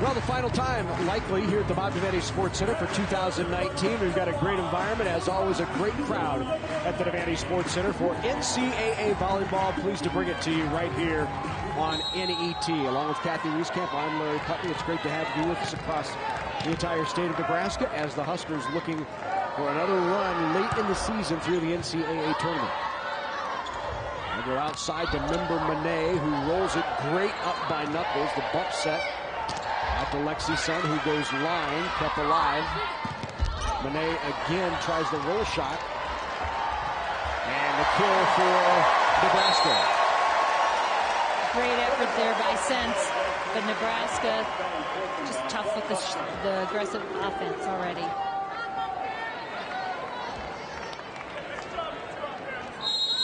Well, the final time likely here at the Bob Devaney Sports Center for 2019. We've got a great environment, as always, a great crowd at the Devaney Sports Center for NCAA volleyball. Pleased to bring it to you right here on NET. Along with Kathy Wieskamp, I'm Larry Putney. It's great to have you with us across the entire state of Nebraska as the Huskers looking for another run late in the season through the NCAA tournament. They go outside to Member-Meneh, who rolls it great up by Knuckles. The bump set to Lexi Sun, who goes line, kept alive. Meneh again tries the roll shot. And the kill for Nebraska. Great effort there by Sense, but Nebraska just tough with the, the aggressive offense already.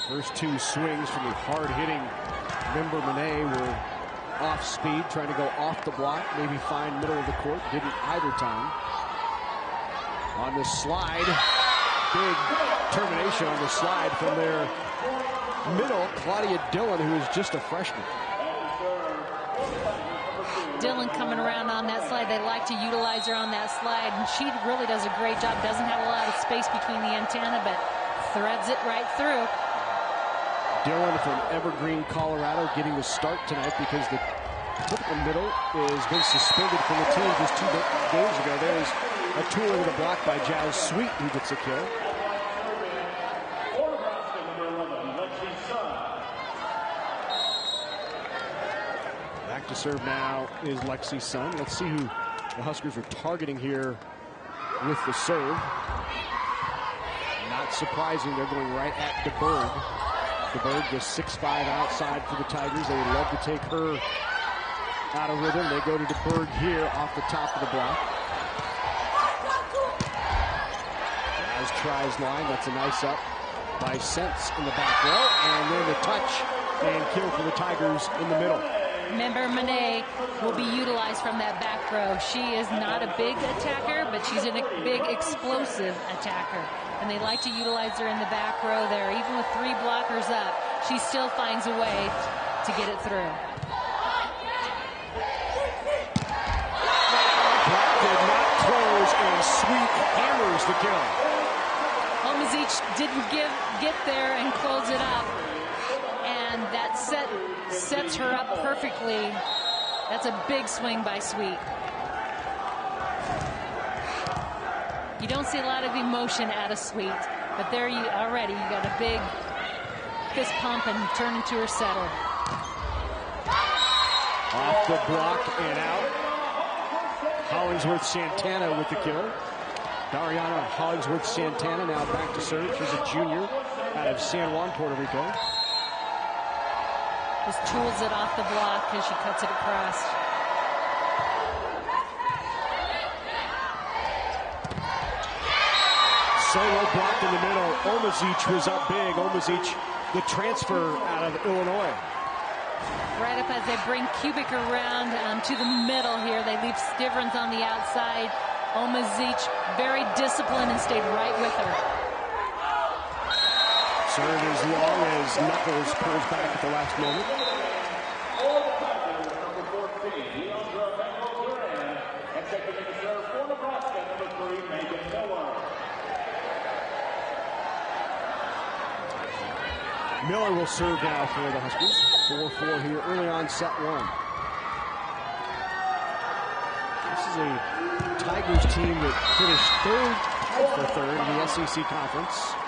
First two swings from the hard-hitting Member-Meneh were off speed, trying to go off the block, maybe find middle of the court. Didn't either time. On the slide, big termination on the slide from their middle, Claudia Dillon, who is just a freshman. Dillon coming around on that slide. They like to utilize her on that slide, and she really does a great job. Doesn't have a lot of space between the antenna, but threads it right through. Dillon from Evergreen, Colorado, getting the start tonight because the typical middle has been suspended from the team just two games ago. There's a tool into the block by Jazz Sweet, who gets a kill. Back to serve now is Lexi Sun. Let's see who the Huskers are targeting here with the serve. Not surprising, they're going right at DeBerg. DeBerg just 6'5 outside for the Tigers. They would love to take her out of rhythm. They go to DeBerg here off the top of the block. As tries line, that's a nice up by Sense in the back row. And then the touch and kill for the Tigers in the middle. Member-Meneh will be utilized from that back row. She is not a big attacker, but she's a big explosive attacker. And they like to utilize her in the back row there. Even with three blockers up, she still finds a way to get it through. Block did not close, and Sweet hammers the kill. Omazic didn't give, get there and close it up and that set sets her up perfectly. That's a big swing by Sweet. You don't see a lot of emotion out of Sweet, but there you already you got a big fist pump and turn into her setter. Off the block and out. Hollingsworth Santana with the kill. Dariana Hollingsworth Santana now back to serve. She's a junior out of San Juan, Puerto Rico. Just tools it off the block as she cuts it across. Solo blocked in the middle. Omazic was up big. Omazic, the transfer out of Illinois. Right up as they bring Kubik around um, to the middle here. They leave Stivrins on the outside. Omazic very disciplined and stayed right with her. Serve as long as Knuckles pulls back at the last moment. Miller will serve now for the Huskers. 4-4 here early on set one. This is a Tigers team that finished third, for third in the SEC Conference.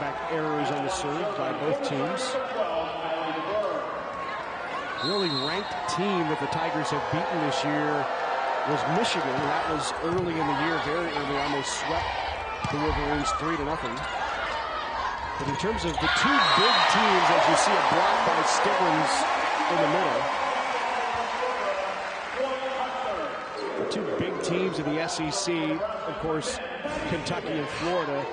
Back-to-back -back errors on the serve by both teams. The only ranked team that the Tigers have beaten this year was Michigan. That was early in the year, very early on. They swept the Wolverines three to nothing. But in terms of the two big teams, as you see a block by Stivrins in the middle. The two big teams in the SEC, of course, Kentucky and Florida.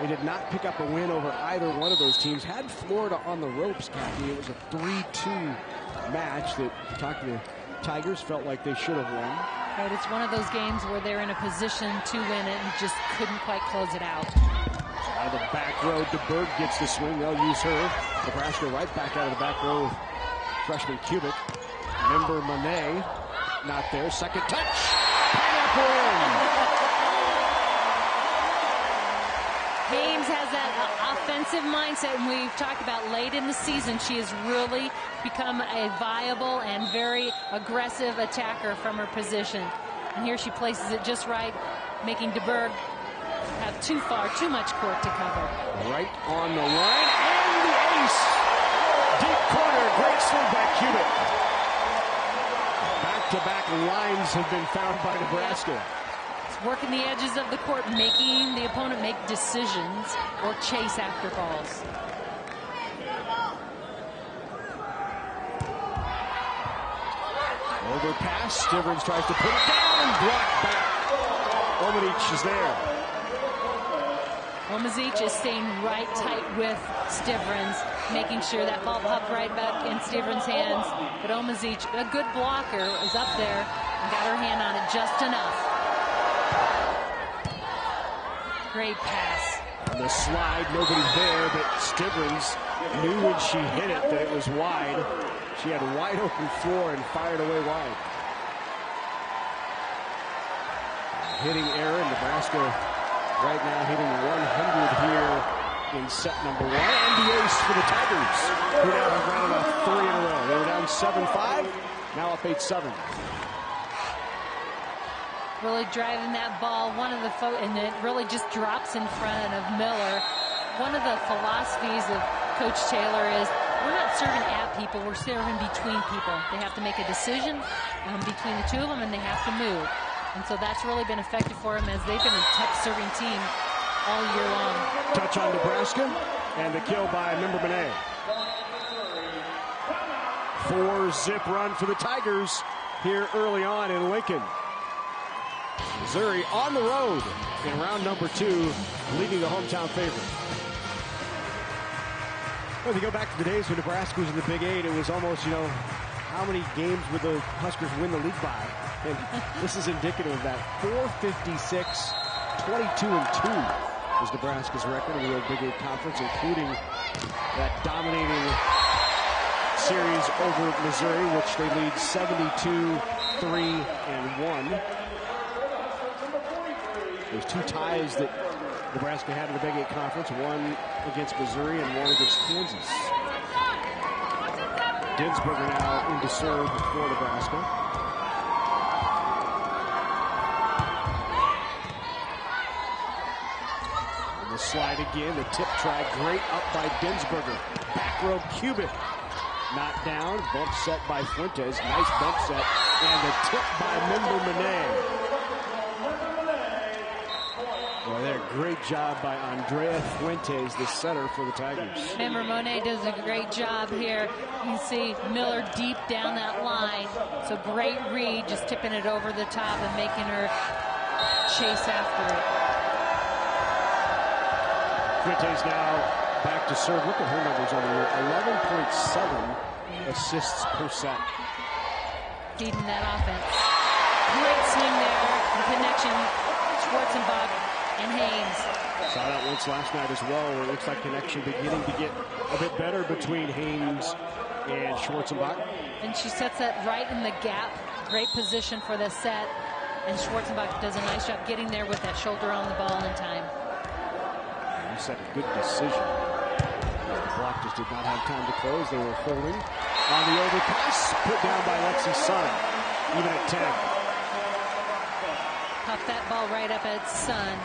They did not pick up a win over either one of those teams. Had Florida on the ropes, Kathy. It was a 3-2 match that talking to Tigers felt like they should have won. Right, it's one of those games where they're in a position to win it and just couldn't quite close it out. Out of the back row, DeBerg gets the swing. They'll use her. Nebraska right back out of the back row. Freshman Kubik. Member-Meneh, not there. Second touch. Pineapple in. Hames has that offensive mindset, and we've talked about late in the season. She has really become a viable and very aggressive attacker from her position. And here she places it just right, making DeBerg have too far, too much court to cover. Right on the line, and the ace. Deep corner, great swing by Kubik. Back-to-back lines have been found by Nebraska. Working the edges of the court, making the opponent make decisions or chase after balls. Overpass, Stivrins tries to put it down and blocked back. Omazic is there. Omazic is staying right tight with Stivrins, making sure that ball popped right back in Stivrins' hands. But Omazic, a good blocker, is up there and got her hand on it just enough. Great pass. On the slide, nobody there, but Stivrins knew when she hit it that it was wide. She had a wide open floor and fired away wide. Hitting error, Nebraska right now hitting 100 here in set number one. And the ace for the Tigers, who now have rounded off three in a row. They were down 7-5, now up 8-7. Really driving that ball, one of the and it really just drops in front of Miller. One of the philosophies of Coach Taylor is we're not serving at people, we're serving between people. They have to make a decision um, between the two of them and they have to move. And so that's really been effective for them as they've been a tough serving team all year long. Touch on Nebraska and the kill by Member-Meneh. Four zip run for the Tigers here early on in Lincoln. Missouri on the road in round number two, leading the hometown favorite. Well, if you go back to the days when Nebraska was in the Big Eight, it was almost, you know, how many games would the Huskers win the league by? And this is indicative of that. 456, 22 and 2 is Nebraska's record in the old Big Eight Conference, including that dominating series over Missouri, which they lead 72, 3, and 1. There's two ties that Nebraska had in the Big Eight Conference, one against Missouri and one against Kansas. Densberger now into serve for Nebraska. Slide again, the tip try, great up by Densberger. Back row Kubik, not down, bump set by Fuentes, nice bump set, and the tip by Member-Meneh. Well, there, great job by Andrea Fuentes, the setter for the Tigers. Member-Meneh does a great job here. You see Miller deep down that line. So great read, just tipping it over the top and making her chase after it. Fuentes now back to serve. Look at her numbers on the year. 11.7 assists per set. Feeding that offense. Great swing there. The connection. Schwarzenbach and Hames. Saw that once last night as well, where it looks like connection beginning to get a bit better between Hames and Schwarzenbach. And she sets that right in the gap. Great position for the set. And Schwarzenbach does a nice job getting there with that shoulder on the ball in time. You said a good decision. The block just did not have time to close. They were holding on the overpass. Put down by Lexi Sun, even at 10. Pop that ball right up at Sun.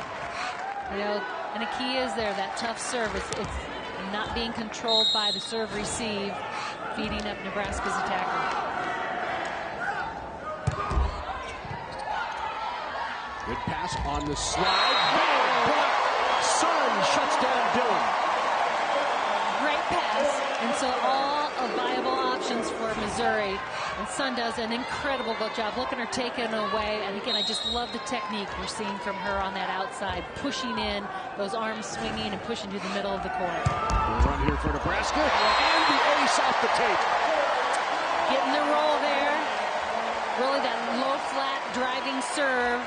You know, and the key is there, that tough service. It's not being controlled by the serve receive, feeding up Nebraska's attacker. Good pass on the slide. Block. Sun shuts down Dillon. Great pass. And so all of viable options for Missouri. And Sun does an incredible good job. Look at her taking away. And again, I just love the technique we're seeing from her on that outside, pushing in, those arms swinging and pushing to the middle of the court. Run here for Nebraska. And the ace off the tape. Getting the roll there. Really that low flat driving serve.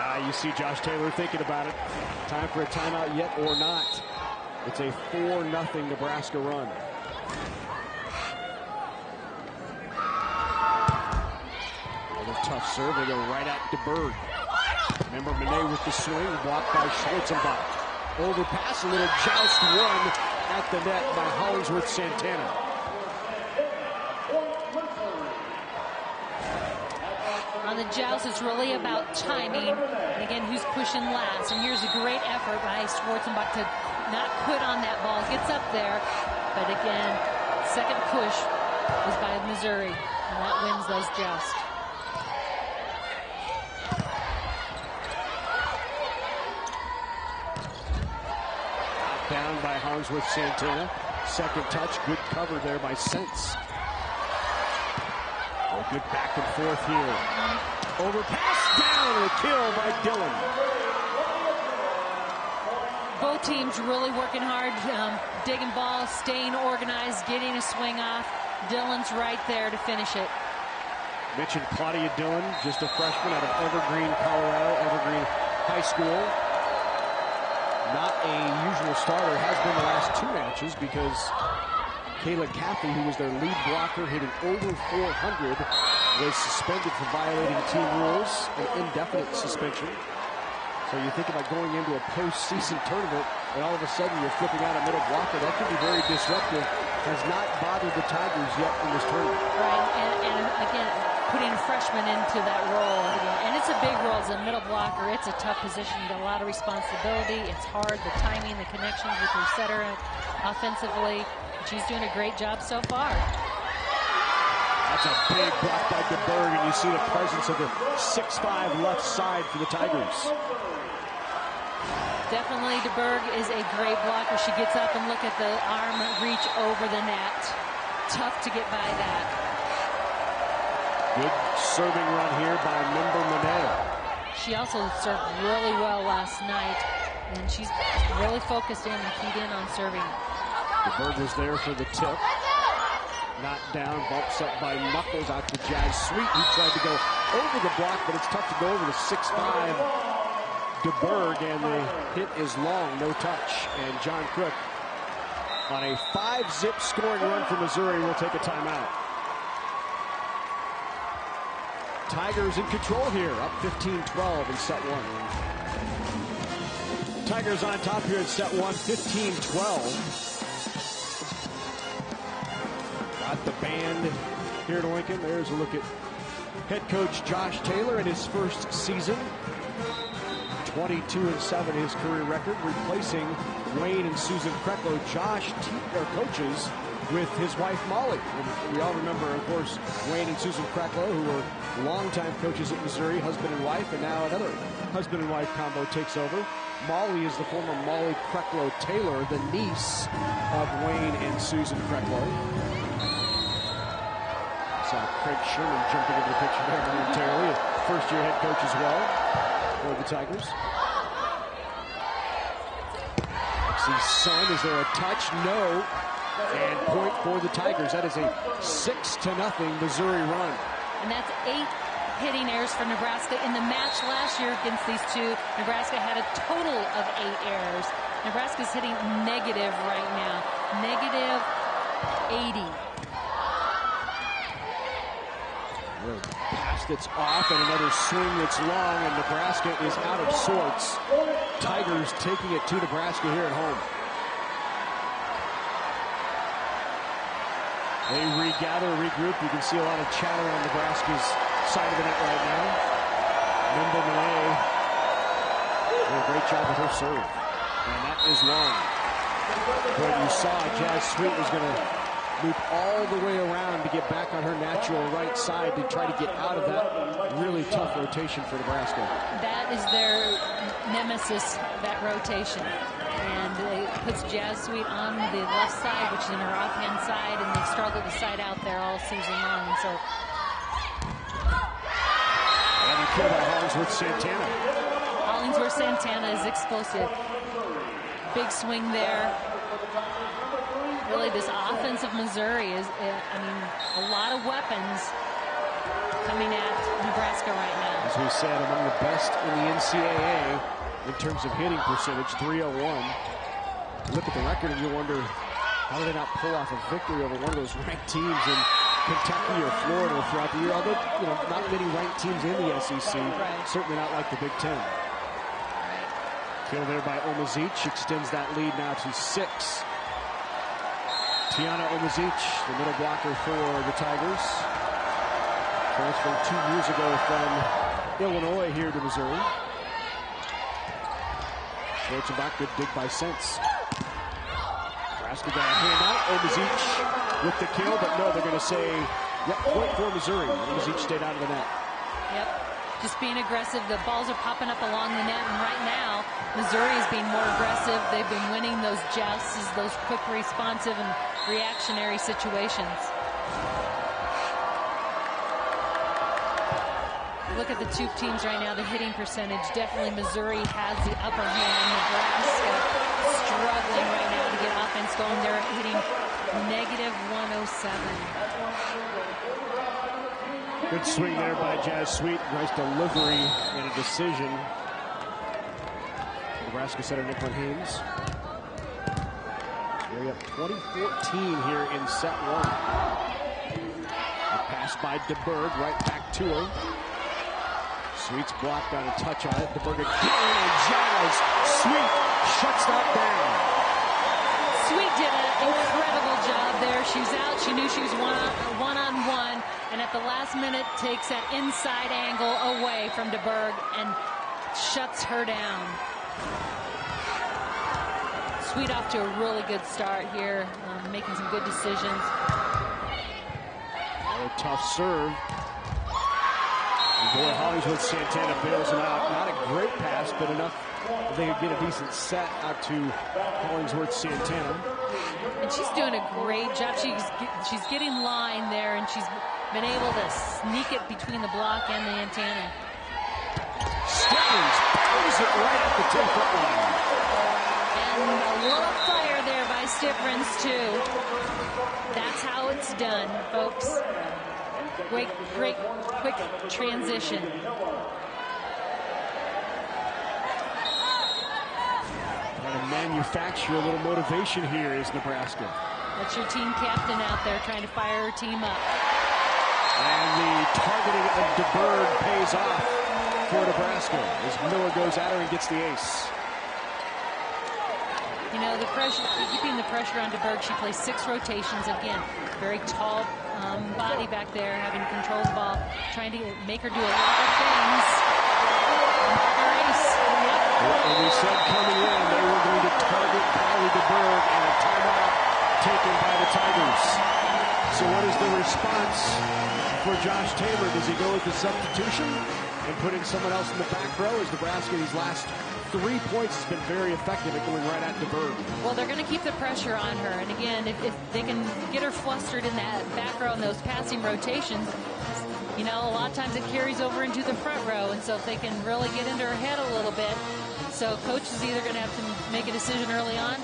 Ah, you see Josh Taylor thinking about it. Time for a timeout yet or not. It's a 4-0 Nebraska run. Tough serve. They go right at DeBerg. Remember Monet with the swing, blocked by Schwarzenbach. Overpass, a little joust one at the net by Hollingsworth Santana. On the joust, it's really about timing. And again, who's pushing last. And here's a great effort by Schwarzenbach to not quit on that ball. Gets up there. But again, second push was by Missouri. And that wins those jousts. Down by Hollingsworth Santana. Second touch, good cover there by Sense. Oh, good back and forth here. Overpass down, a kill by Dillon. Both teams really working hard, um, digging balls, staying organized, getting a swing off. Dillon's right there to finish it. Mentioned Claudia Dillon, just a freshman out of Evergreen, Colorado, Evergreen High School. Not a usual starter, has been the last two matches because Kayla Caffey, who was their lead blocker, hitting over 400, was suspended for violating team rules, an indefinite suspension. So you think about going into a postseason tournament and all of a sudden you're flipping out a middle blocker, that could be very disruptive. Has not bothered the Tigers yet in this tournament. Right, and, and again, putting freshmen into that role. And it's a big role as a middle blocker. It's a tough position. A lot of responsibility. It's hard, the timing, the connections with your setter offensively. She's doing a great job so far. That's a big block by DeBerg, and you see the presence of the 6'5 left side for the Tigers. Definitely DeBerg is a great blocker. She gets up and look at the arm reach over the net. Tough to get by that. Good serving run here by Member Monet. She also served really well last night, and she's really focused in and keyed in on serving. DeBerg was there for the tip. Knocked down, bumps up by Knuckles out to Jazz Sweet, He tried to go over the block, but it's tough to go over the 6'5 DeBerg, and the hit is long, no touch. And John Cook on a five-zip scoring run for Missouri will take a timeout. Tigers in control here, up 15-12 in set one. Tigers on top here in set one, 15-12. Got the band here to Lincoln. There's a look at head coach Josh Taylor in his first season. 22 and 7 his career record, replacing Wayne and Susan Kreklow. Josh te- coaches with his wife Molly. We all remember, of course, Wayne and Susan Kreklow, who were longtime coaches at Missouri, husband and wife, and now another husband and wife combo takes over. Molly is the former Molly Kreklow Taylor, the niece of Wayne and Susan Kreklow. Saw Craig Sherman jumping into the picture there momentarily, first year head coach as well for the Tigers. See Sun, is there a touch? No. And point for the Tigers. That is a six to nothing Missouri run. And that's eight hitting errors for Nebraska. In the match last year against these two, Nebraska had a total of eight errors. Nebraska's hitting negative right now. Negative 80. Another pass that's off and another swing that's long, and Nebraska is out of sorts. Tigers taking it to Nebraska here at home. They regather, regroup. You can see a lot of chatter on Nebraska's side of the net right now. Minda Monet did a great job with her serve. And that is long. But you saw Jazz Sweet was going to loop all the way around to get back on her natural right side to try to get out of that really tough rotation for Nebraska. That is their nemesis, that rotation. Puts Jazz Sweet on the left side, which is in her offhand side, and they struggle to side out there all season long. And so And a kill by Hollingsworth Santana. Hollingsworth Santana is explosive. Big swing there. Really, this offense of Missouri is, uh, I mean, a lot of weapons coming at Nebraska right now. As we said, among the best in the NCAA in terms of hitting percentage, 301. Look at the record and you wonder, how did they not pull off a victory over one of those ranked teams in Kentucky or Florida throughout the year, although you know not many ranked teams in the SEC. Right. Certainly not like the Big Ten. Kill there by Omazic extends that lead now to six. Tiana Omazic, the middle blocker for the Tigers. Transferred two years ago from Illinois here to Missouri. Schwarzenbach, good dig by Sense. Nebraska got a hand out. Omazic with the kill, but no, they're going to say, yep, point for Missouri. Omazic stayed out of the net. Yep. Just being aggressive. The balls are popping up along the net, and right now, Missouri is being more aggressive. They've been winning those jousts, those quick, responsive, and reactionary situations. Look at the two teams right now, the hitting percentage. Definitely Missouri has the upper hand. Nebraska struggling right now get offense going. They're hitting negative 107. Good swing there by Jazz Sweet. Nice delivery and a decision. Nebraska center Nicklin Hames. They're up 2014 here in set one. A pass by DeBerg, right back to her. Sweet's blocked on a touch on it. DeBerg again, and Jazz Sweet shuts that down. Incredible job there. She was out. She knew she was one on one, on one and at the last minute takes that inside angle away from DeBerg and shuts her down. Sweet off to a really good start here, um, making some good decisions. Tough serve. Boy, Hollingsworth Santana bails him out. Not a great pass, but enough they could get a decent set out to Hollingsworth Santana. And she's doing a great job. She's she's getting line there, and she's been able to sneak it between the block and the antenna. Stivrins pounds it right at the 10-foot line. And a little fire there by Stivrins, too. That's how it's done, folks. Great, great, quick transition. Trying to manufacture a little motivation here is Nebraska. That's your team captain out there trying to fire her team up. And the targeting of DeBerg pays off for Nebraska as Miller goes at her and gets the ace. You know, the pressure, keeping the pressure on DeBerg, she plays six rotations. Again, very tall um, body back there, having control the ball, trying to make her do a lot of things. And we said coming in, they were going to target Kylie DeBerg and a timeout taken by the Tigers. So what is the response for Josh Taylor? Does he go with the substitution and put in someone else in the back row? As Nebraska these last three points has been very effective at going right at DeBerg. Well, they're going to keep the pressure on her. And again, if, if they can get her flustered in that back row and those passing rotations, you know, a lot of times it carries over into the front row. And so if they can really get into her head a little bit, so coach is either going to have to make a decision early on,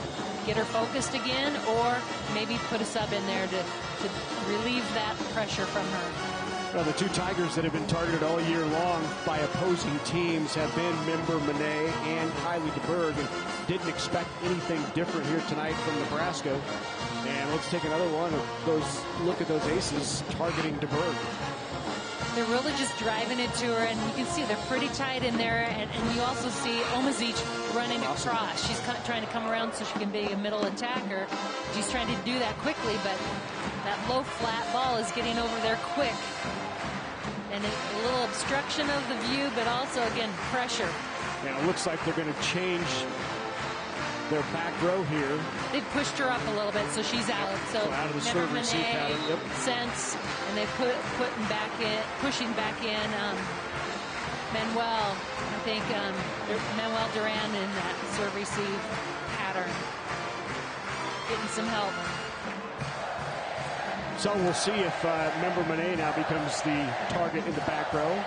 get her focused again, or maybe put a sub in there to, to relieve that pressure from her. Well, the two Tigers that have been targeted all year long by opposing teams have been Member-Meneh and Kylie DeBerg, and didn't expect anything different here tonight from Nebraska. And let's take another one of those. Look at those aces targeting DeBerg. They're really just driving it to her, and you can see they're pretty tight in there. And, and you also see Omazic running Awesome. across. She's kind trying to come around so she can be a middle attacker. She's trying to do that quickly, but that low flat ball is getting over there quick. And a little obstruction of the view, but also, again, pressure. And it looks like they're going to change their back row here. They've pushed her up a little bit, so she's out. So So out of the Member serve receive Monet, pattern, yep. sense, and they put putting back in, pushing back in um, Manuel. I think um, Manuel Duran in that serve receive pattern, getting some help. So we'll see if uh, Member-Meneh now becomes the target in the back row.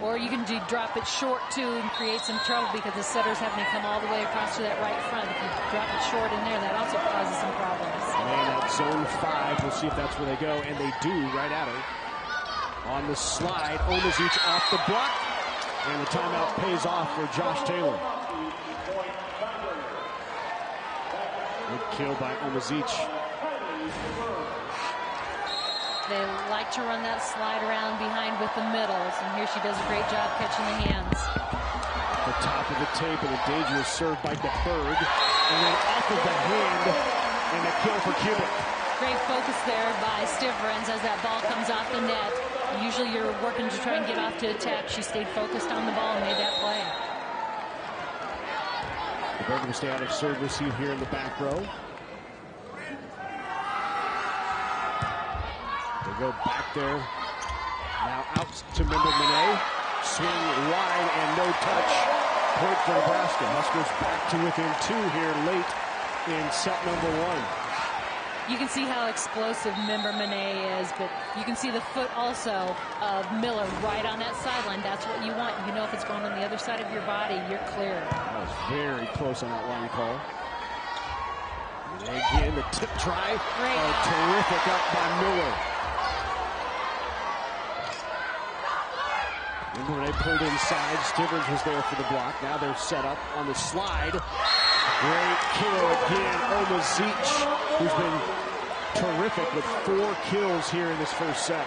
Or you can do drop it short too and create some trouble because the setter's having to come all the way across to that right front. If you drop it short in there, that also causes some problems. And at zone five, we'll see if that's where they go. And they do right at her. On the slide, Omazic off the block. And the timeout pays off for Josh Taylor. Good kill by Omazic. They like to run that slide around behind with the middles, and here she does a great job catching the hands. The top of the tape and a dangerous serve by DeBerg, and then off of the hand, and a kill for Kubik. Great focus there by Stivrins as that ball comes off the net. Usually you're working to try and get off to attack. She stayed focused on the ball and made that play. DeBerg will stay out of serve receive here in the back row. Go back there. Now out to Member-Meneh. Swing wide and no touch. Point for Nebraska. Huskers back to within two here late in set number one. You can see how explosive Member-Meneh is, but you can see the foot also of Miller right on that sideline. That's what you want. You know if it's going on the other side of your body, you're clear. That was very close on that line call. again, the tip try. Great. Oh, terrific up by Miller. When they pulled inside, Stivrins was there for the block. Now they're set up on the slide. Great kill again. Omazic, who's been terrific with four kills here in this first set.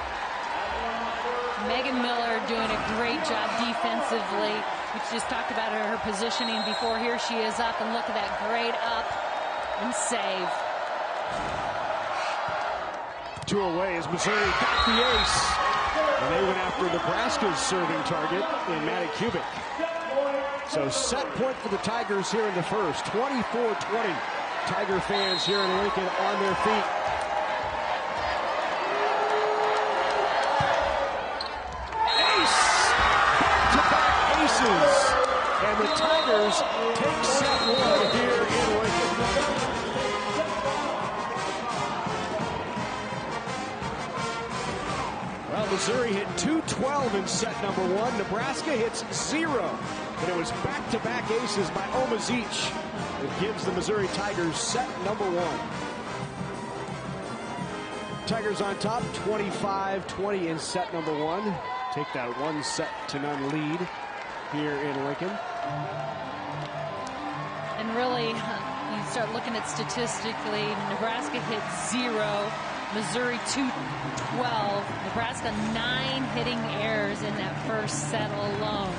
Megan Miller doing a great job defensively. We just talked about her, her positioning before. Here she is up, and look at that great up and save. Two away as Missouri got the ace. And they went after Nebraska's serving target in Maddie Kubik. So set point for the Tigers here in the first. 24-20. Tiger fans here in Lincoln on their feet. Ace! Back-to-back aces. And the Tigers take Missouri hit 212 in set number one. Nebraska hits zero. But it was back-to-back -back aces by Omazic that gives the Missouri Tigers set number one. Tigers on top, 25-20 in set number one. Take that one set to none lead here in Lincoln. And really, you start looking at statistically, Nebraska hit zero Missouri 212. Nebraska nine hitting errors in that first set alone.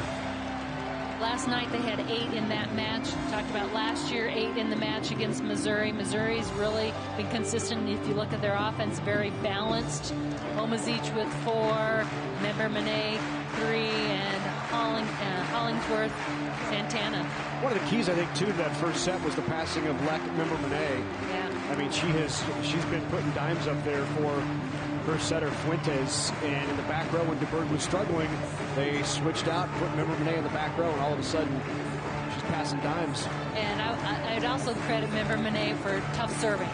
Last night they had eight in that match. Talked about last year, eight in the match against Missouri. Missouri's really been consistent. If you look at their offense, very balanced. Omazic with four, Member-Meneh three, and Holling, uh, Hollingsworth, Santana. One of the keys, I think, too, to that first set was the passing of Lek Member-Meneh. Yeah. I mean, she has she's been putting dimes up there for her setter Fuentes, and in the back row when DeBerg was struggling, they switched out, put Member-Meneh in the back row, and all of a sudden she's passing dimes. And I, would also credit Member for tough serving.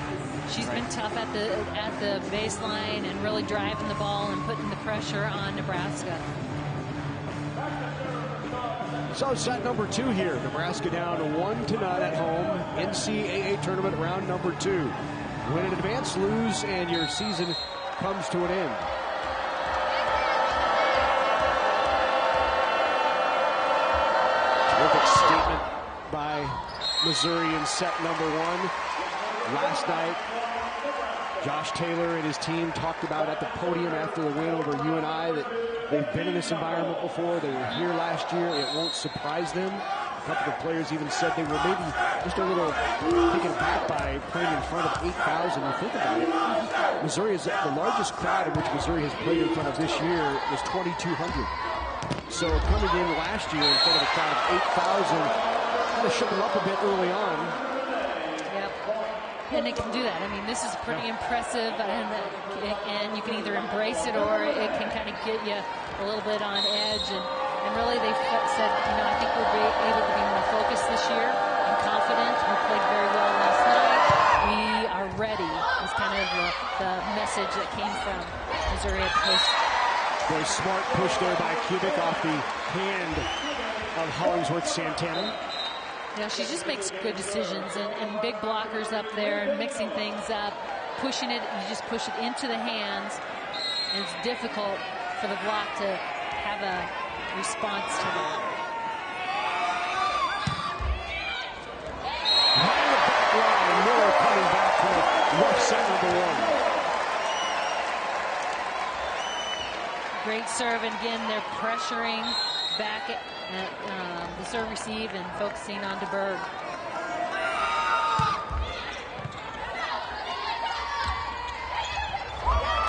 She's right. been tough at the at the baseline and really driving the ball and putting the pressure on Nebraska. So set number two here. Nebraska down one to none at home. NCAA tournament round number two. Win in advance, lose, and your season comes to an end. Terrific statement by Missouri in set number one. Last night, Josh Taylor and his team talked about at the podium after the win over UNI that they've been in this environment before. They were here last year. It won't surprise them. A couple of players even said they were maybe just a little taken back by playing in front of 8,000. You think about it. Missouri is the largest crowd in which Missouri has played in front of this year was 2,200. So coming in last year in front of a crowd of 8,000 kind of shook them up a bit early on Yep. and it can do that. I mean, this is pretty impressive, and and you can either embrace it or it can kind of get you a little bit on edge. And, and really, they said, you know, I think we'll be able to be more focused this year and confident. We played very well last night. We are ready. Was kind of the, the message that came from Missouri at the post. Boy, smart push there by Kubik off the hand of Hollingsworth Santana. You know, she just makes good decisions and, and big blockers up there and mixing things up, pushing it. You just push it into the hands. And it's difficult for the block to have a response to that. Great serve, and again, they're pressuring back at, at um, the serve receive and focusing on DeBerg.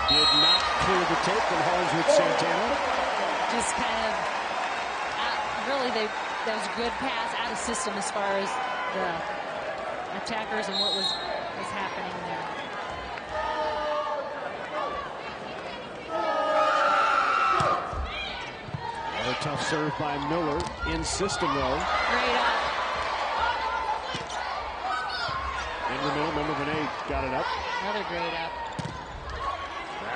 Did not clear the tape from Hollingsworth Santana. Just kind of, uh, really, they that was a good pass out of system as far as the attackers and what was was happening there. Another tough serve by Miller in system though. Great up. In the middle, number Benet got it up. Another great up.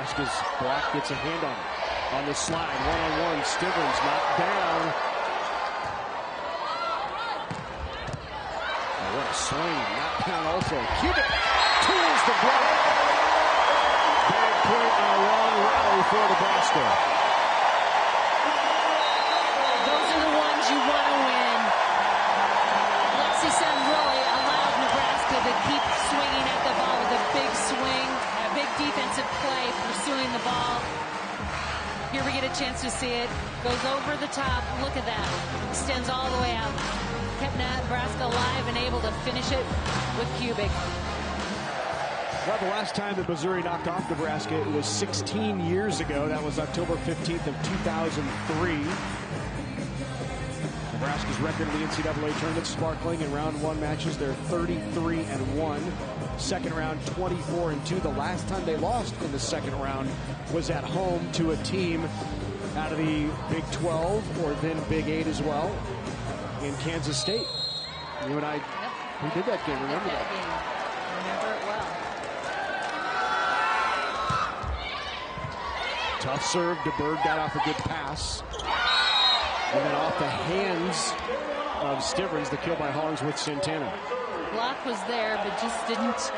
Nebraska's block gets a hand on it. On the slide, one-on-one, Stivrins knocked down. Oh, what a swing, knocked down also. Kubik tools the block. Big point and a long rally for Nebraska. Those are the ones you want to win. Lexi really allowed Nebraska to keep swinging at defensive play, pursuing the ball. Here we get a chance to see it. Goes over the top. Look at that. Extends all the way out. Kept Nebraska alive and able to finish it with Kubik. Well, the last time that Missouri knocked off Nebraska, it was 16 years ago. That was October 15th of 2003. Nebraska's record in the NCAA tournament sparkling in round one matches. They're 33 and 1. Second round 24 and 2. The last time they lost in the second round was at home to a team out of the Big 12 or then Big 8 as well in Kansas State. You and I, we did that game. Remember that. Remember it well. Tough serve. DeBerg got off a good pass. And then off the hands of Stivrins, the kill by Hollingsworth Santana. Block was there, but just didn't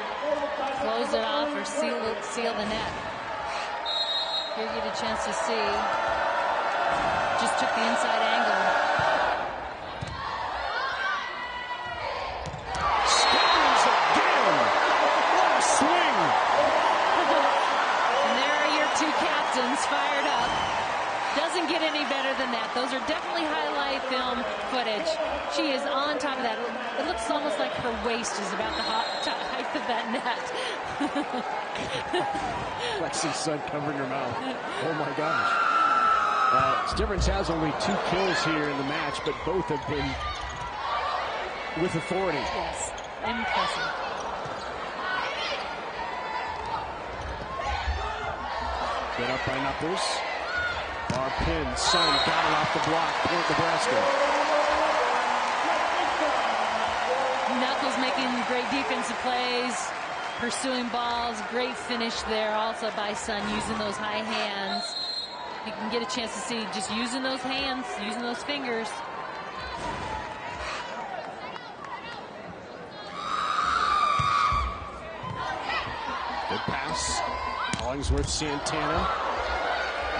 close it off or seal it, seal the net. Here you get a chance to see. Just took the inside angle. Stivrins again. What a swing. And there are your two captains fired up. Doesn't get any better than that. Those are definitely highlight film footage. She is on top of that. It looks almost like her waist is about the height of that net. Lexi Sun covering her mouth. Oh my gosh. Uh, Stivrins has only two kills here in the match, but both have been with authority. yes, impressive. Get up by Knuckles. Pin. Sun got it off the block. Point Nebraska. Knuckles making great defensive plays, pursuing balls. Great finish there also by Sun using those high hands. You can get a chance to see just using those hands, using those fingers. Good pass. Hollingsworth Santana.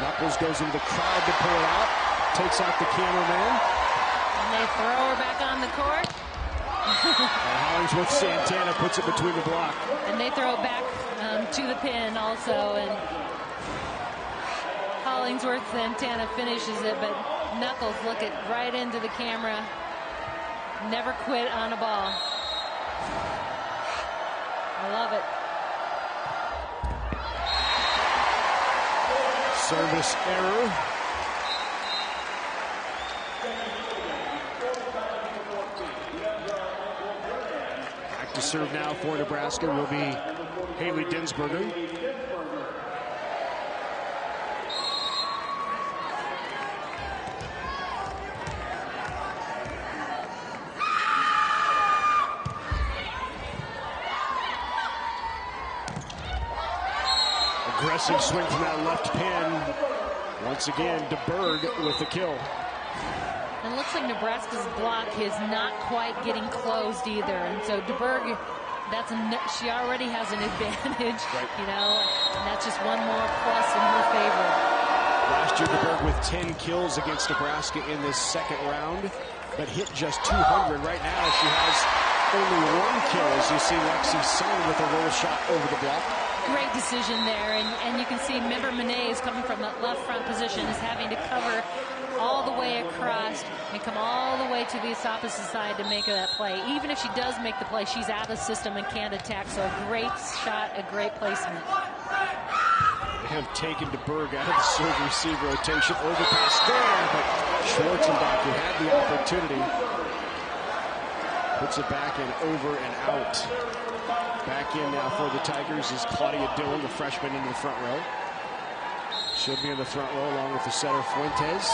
Knuckles goes into the crowd to pull it out. Takes out the cameraman. And they throw her back on the court. And Hollingsworth Santana puts it between the block. And they throw it back um, to the pin also. And Hollingsworth Santana finishes it, but Knuckles look it right into the camera. Never quit on a ball. I love it. Service error. Back to serve now for Nebraska will be Haley Densberger. Aggressive swing from that left pin. Once again, DeBerg with the kill. And it looks like Nebraska's block is not quite getting closed either. And so DeBerg, that's a, she already has an advantage, Right. you know, and that's just one more plus in her favor. Last year, DeBerg with 10 kills against Nebraska in this second round, but hit just 200. Right now, she has only one kill, as you see Lexi Sun with a roll shot over the block. Great decision there. And, and you can see, Member is coming from that left front position, is having to cover all the way across and come all the way to the opposite side to make that play. Even if she does make the play, she's out of system and can't attack. So a great shot, a great placement. They have taken DeBerg out of the serve receive rotation. Overpass there, but Schwarzenbach who had the opportunity. Puts it back and over and out. Back in now for the Tigers is Claudia Dillon, the freshman into the front row. Should be in the front row along with the setter Fuentes.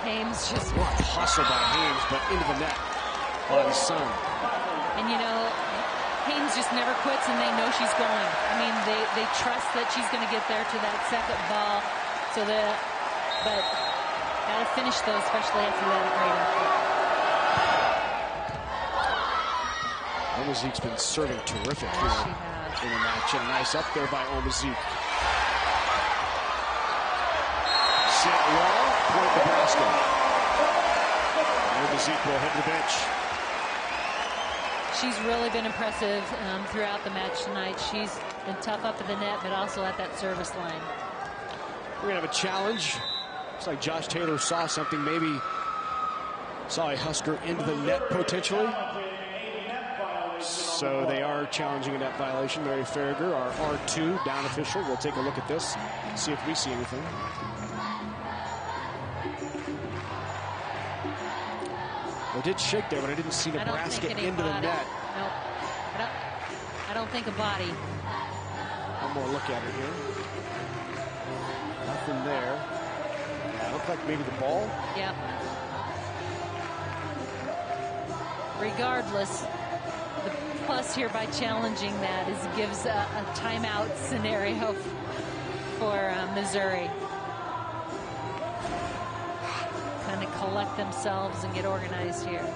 Hames just... What hustle by Hames, but into the net by the Sun. And you know, Hames just never quits and they know she's going. I mean, they, they trust that she's going to get there to that second ball. So the, but got to finish though, especially after that great effort. Omazic's been serving terrific here in the match. And nice up there by Omazic. Set well, point Nebraska. Omazic will head to the bench. She's really been impressive um, throughout the match tonight. She's been tough up at the net, but also at that service line. We're going to have a challenge. Looks like Josh Taylor saw something, maybe saw a Husker into the net potentially. So they are challenging a net violation. Mary Farragher, our R2 down official, will take a look at this, see if we see anything. I did shake there, but I didn't see Nebraska into body. the net. Nope. I don't, I don't think a body. One more look at it here. Nothing there. Like maybe the ball. Yep. Regardless, the plus here by challenging that is gives a, a timeout scenario for uh, Missouri. Kind of collect themselves and get organized here.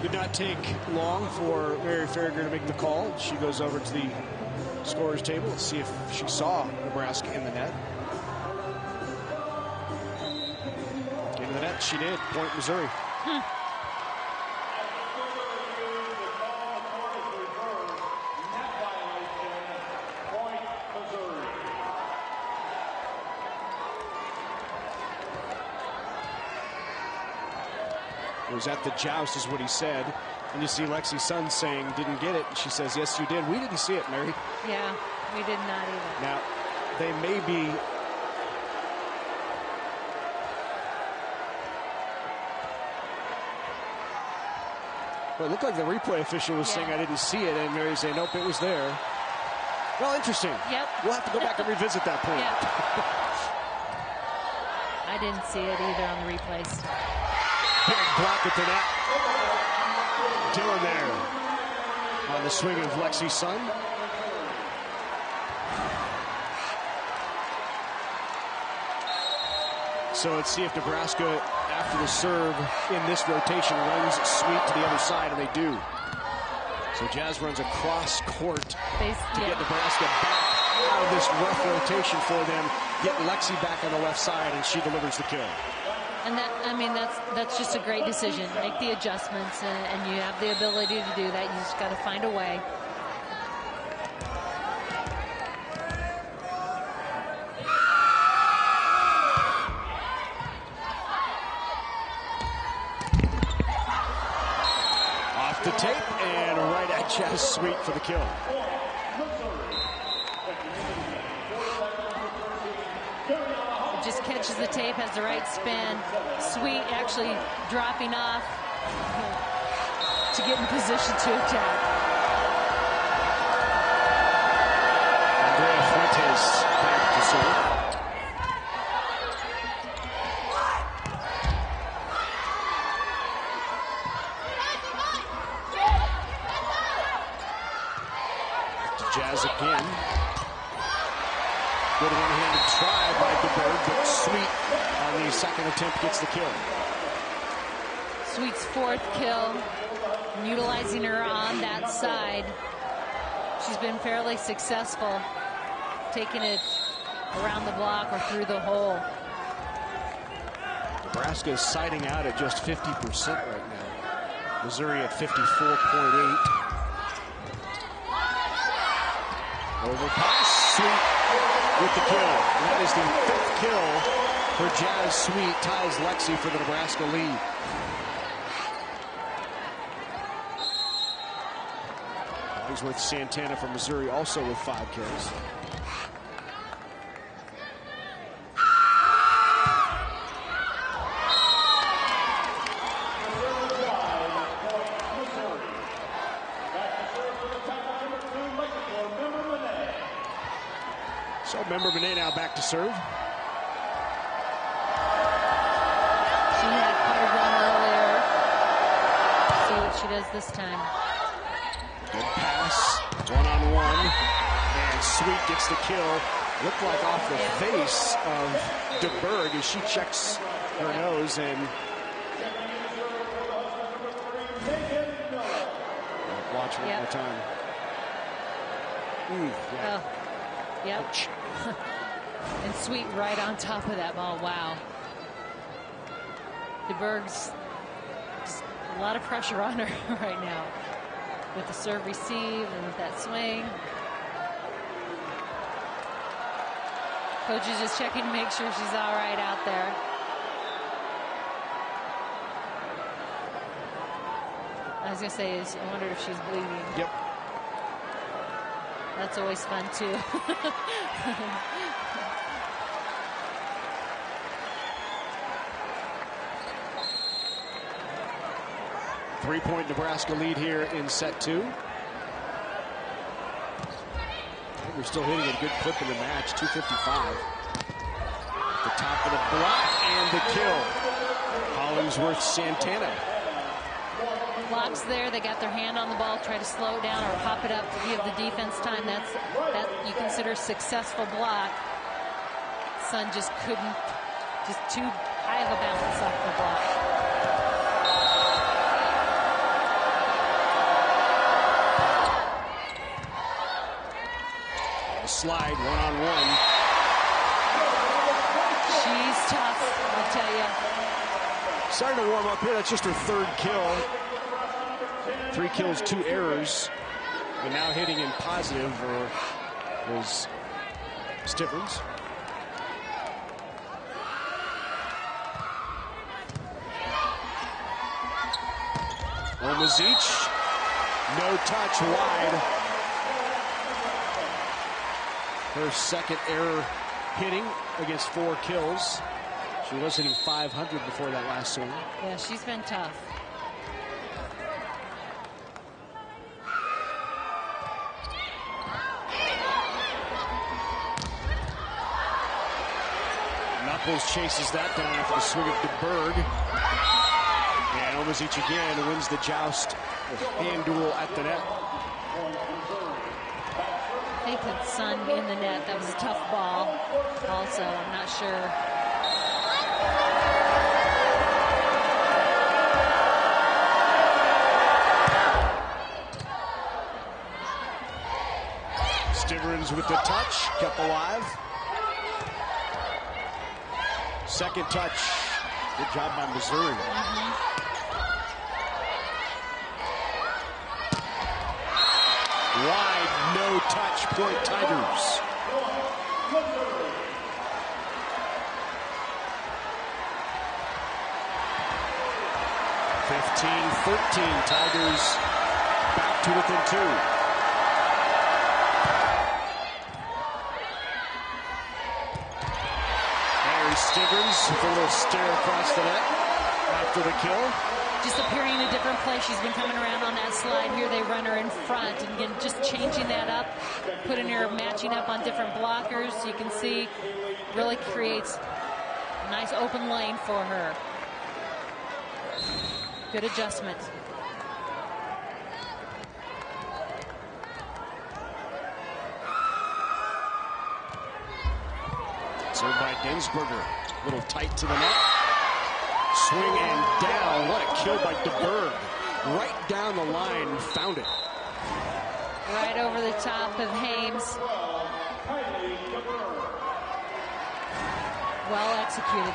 Did not take long for Mary Farragher to make the call. She goes over to the scorer's table to see if she saw Nebraska in the net. In the net, she did. Point Missouri. Was at the joust, is what he said. And you see Lexi Sun saying, didn't get it. And she says, yes, you did. We didn't see it, Mary. Yeah, we did not either. Now, they may be Well, it looked like the replay official was yeah. saying I didn't see it, and Mary saying, nope, it was there. Well, interesting. Yep. We'll have to go back and revisit that point. Yep. I didn't see it either on the replays. Big block at the net. Dillon there on the swing of Lexi Sun. So let's see if Nebraska, after the serve in this rotation, runs Sweet to the other side, and they do. So Jazz runs across court they, to yeah. get Nebraska back out of this rough rotation for them. Get Lexi back on the left side, and she delivers the kill. And that, I mean, that's that's just a great decision. Make the adjustments, and, and you have the ability to do that. You just got to find a way. Off the tape and right at Jazz Sweet for the kill. The tape, has the right spin. Sweet actually dropping off to get in position to attack. Andrea Fuentes back to serve. Jazz again. Good one-handed try by DeBerg, but Sweet on the second attempt gets the kill. Sweet's fourth kill, utilizing her on that side. Fairly successful, taking it around the block or through the hole. Nebraska is siding out at just 50% right now. Missouri at 54.8. Overpass, Sweet with the kill. That is the fifth kill for Jazz Sweet. Ties Lexi for the Nebraska lead. Hollingsworth Santana from Missouri also with five kills. So Member-Meneh now back to serve. She had quite a run earlier. See what she does this time. One and Sweet gets the kill. Looked like off the face of DeBerg as she checks her nose and watch one Yep. more time. Ooh, yeah. Oh, yep. And Sweet right on top of that ball. Wow. DeBerg's just a lot of pressure on her right now with the serve receive and with that swing. Coach is just checking to make sure she's all right out there. I was gonna say is I wondered if she's bleeding. Yep. That's always fun too. Three-point Nebraska lead here in set two. We're still hitting a good clip in the match, 255. The top of the block and the kill. Hollingsworth Santana. blocks there. They got their hand on the ball, try to slow it down or pop it up to give the defense time. That's that you consider successful block. Sun just couldn't, just too high of a balance off the block. Slide, one-on-one. She's tough, I'll tell you. Starting to warm up here. That's just her third kill. Three kills, two errors. And now hitting in positive or was Stivrins. Omazic, no touch wide. Her second error hitting against four kills. She was hitting 500 before that last swing. Yeah, she's been tough. Knuckles chases that down after the swing of DeBerg. And Omazic again wins the joust. The hand duel at the net. That Sun in the net. That was a tough ball. Also, I'm not sure. Stivrins with the touch, kept alive. Second touch. Good job by Missouri. Wide, point Tigers. Fifteen, thirteen, Tigers back to within two. Harry Stivrins with a little stare across the net after the kill. Just appearing in a different place. She's been coming around on that slide here. They run her in front and again, just changing that up, putting her matching up on different blockers. You can see really creates a nice open lane for her. Good adjustment. Served by Densberger. A little tight to the net swing and down. What a kill by DeBerg. Right down the line, found it. Right over the top of Hames. Well executed.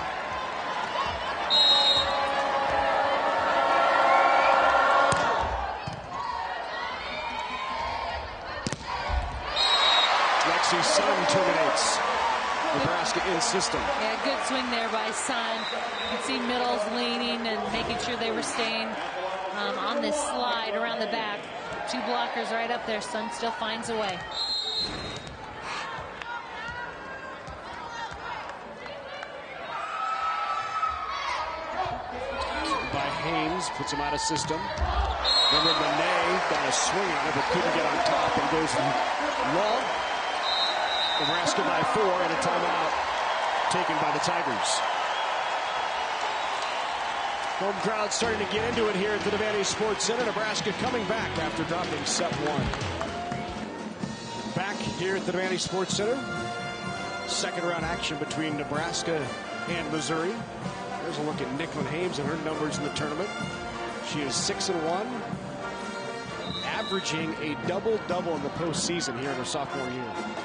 Lexi Sun terminates. Nebraska in system. Yeah, good swing there by Sun. You can see Middles leaning and making sure they were staying um, on this slide around the back. Two blockers right up there. Sun still finds a way. By Hames, puts him out of system. Remember, Monet got a swing on it, but couldn't get on top and goes long. Nebraska by four and a timeout taken by the Tigers. Home crowd starting to get into it here at the Devaney Sports Center. Nebraska coming back after dropping set one. Back here at the Devaney Sports Center. Second round action between Nebraska and Missouri. There's a look at Nicklin Hames and her numbers in the tournament. She is six and one, averaging a double-double in the postseason here in her sophomore year.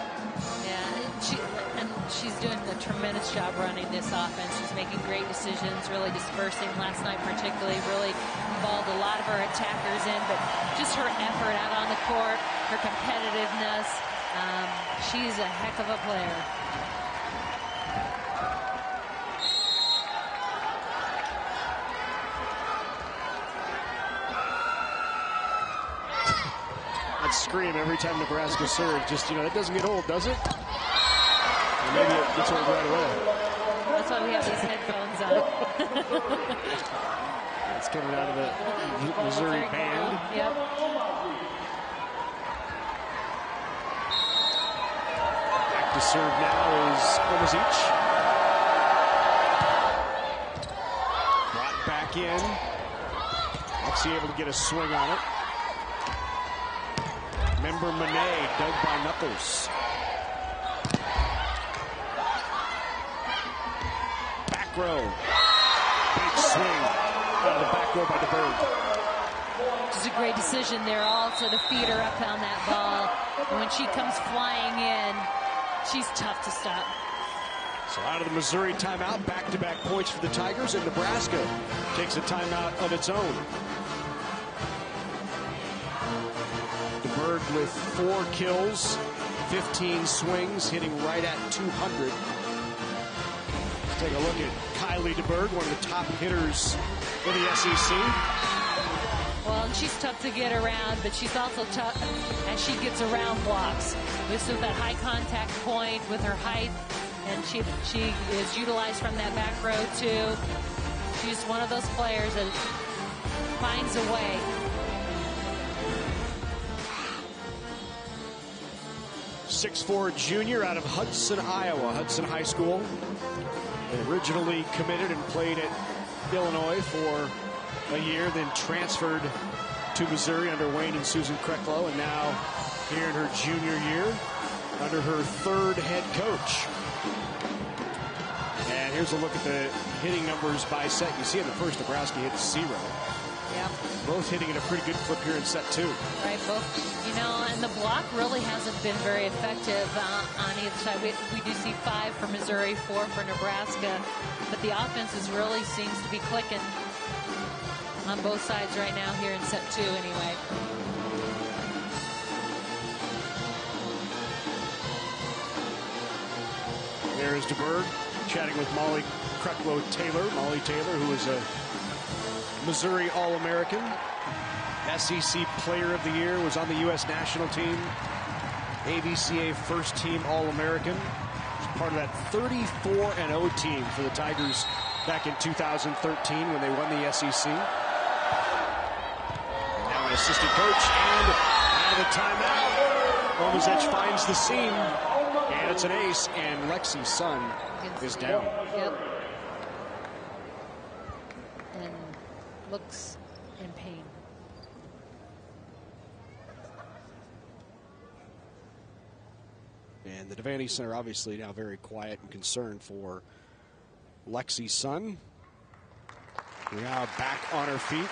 Tremendous job running this offense. She's making great decisions, really dispersing last night particularly, really involved a lot of her attackers in, but just her effort out on the court, her competitiveness, um, she's a heck of a player. I'd scream every time Nebraska serves. Just, you know, it doesn't get old, does it? Maybe it gets old right away. That's why we have these headphones on. It's coming out of the Missouri band. Yep. Back to serve now is Omazic. Brought back in. Lexi able to get a swing on it. Member-Meneh dug by Knuckles. Back row. Big swing out of the back row by DeBerg. Just a great decision there also to feed her up on that ball. And when she comes flying in, she's tough to stop. So out of the Missouri timeout, back-to-back points for the Tigers, and Nebraska takes a timeout of its own. The Bird with four kills, 15 swings, hitting right at 200. Take a look at Kylie DeBerg, one of the top hitters in the SEC. Well, she's tough to get around, but she's also tough as she gets around blocks. This is that high contact point with her height, and she she is utilized from that back row too. She's one of those players that finds a way. Six-four junior out of Hudson, Iowa, Hudson High School. Originally committed and played at Illinois for a year, then transferred to Missouri under Wayne and Susan Kreklow, and now here in her junior year under her third head coach. And here's a look at the hitting numbers by set. You see in the first, Nebraska hit zero. Yep. Both hitting at a pretty good clip here in set two. Right, both. You know, and the block really hasn't been very effective uh, on either side. We, we do see five for Missouri, four for Nebraska, but the offense is really seems to be clicking on both sides right now here in set two anyway. There's DeBerg chatting with Molly Kreklow Taylor. Molly Taylor, who is a Missouri All-American, SEC Player of the Year, was on the U.S. national team, AVCA First Team All-American, part of that 34 and 0 team for the Tigers back in 2013 when they won the SEC. Now an assistant coach and out of the timeout. Omazic finds the seam, and it's an ace, and Lexi Sun is down. Yep. And looks in pain. And the Devaney Center obviously now very quiet and concerned for Lexi Sun. We're now back on her feet.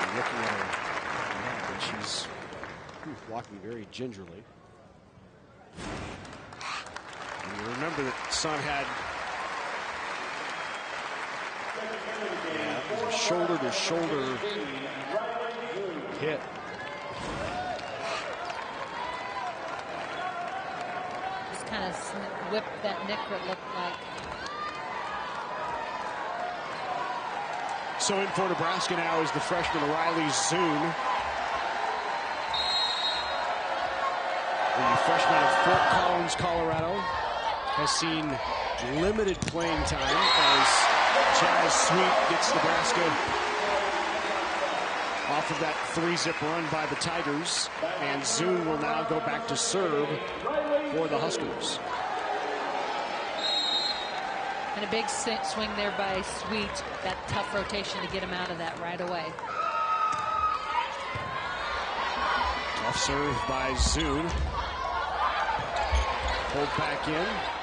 And looking at her and she's walking very gingerly. You remember that Sun had yeah, a shoulder to shoulder hit. Just kind of whipped that nick, it looked like. So in for Nebraska now is the freshman Riley Zuhn. The freshman of Fort Collins, Colorado, has seen limited playing time as Jazz Sweet gets Nebraska off of that three-zip run by the Tigers. And Zuhn will now go back to serve for the Huskers. And a big swing there by Sweet. That tough rotation to get him out of that right away. Tough serve by Zuhn. Pulled back in.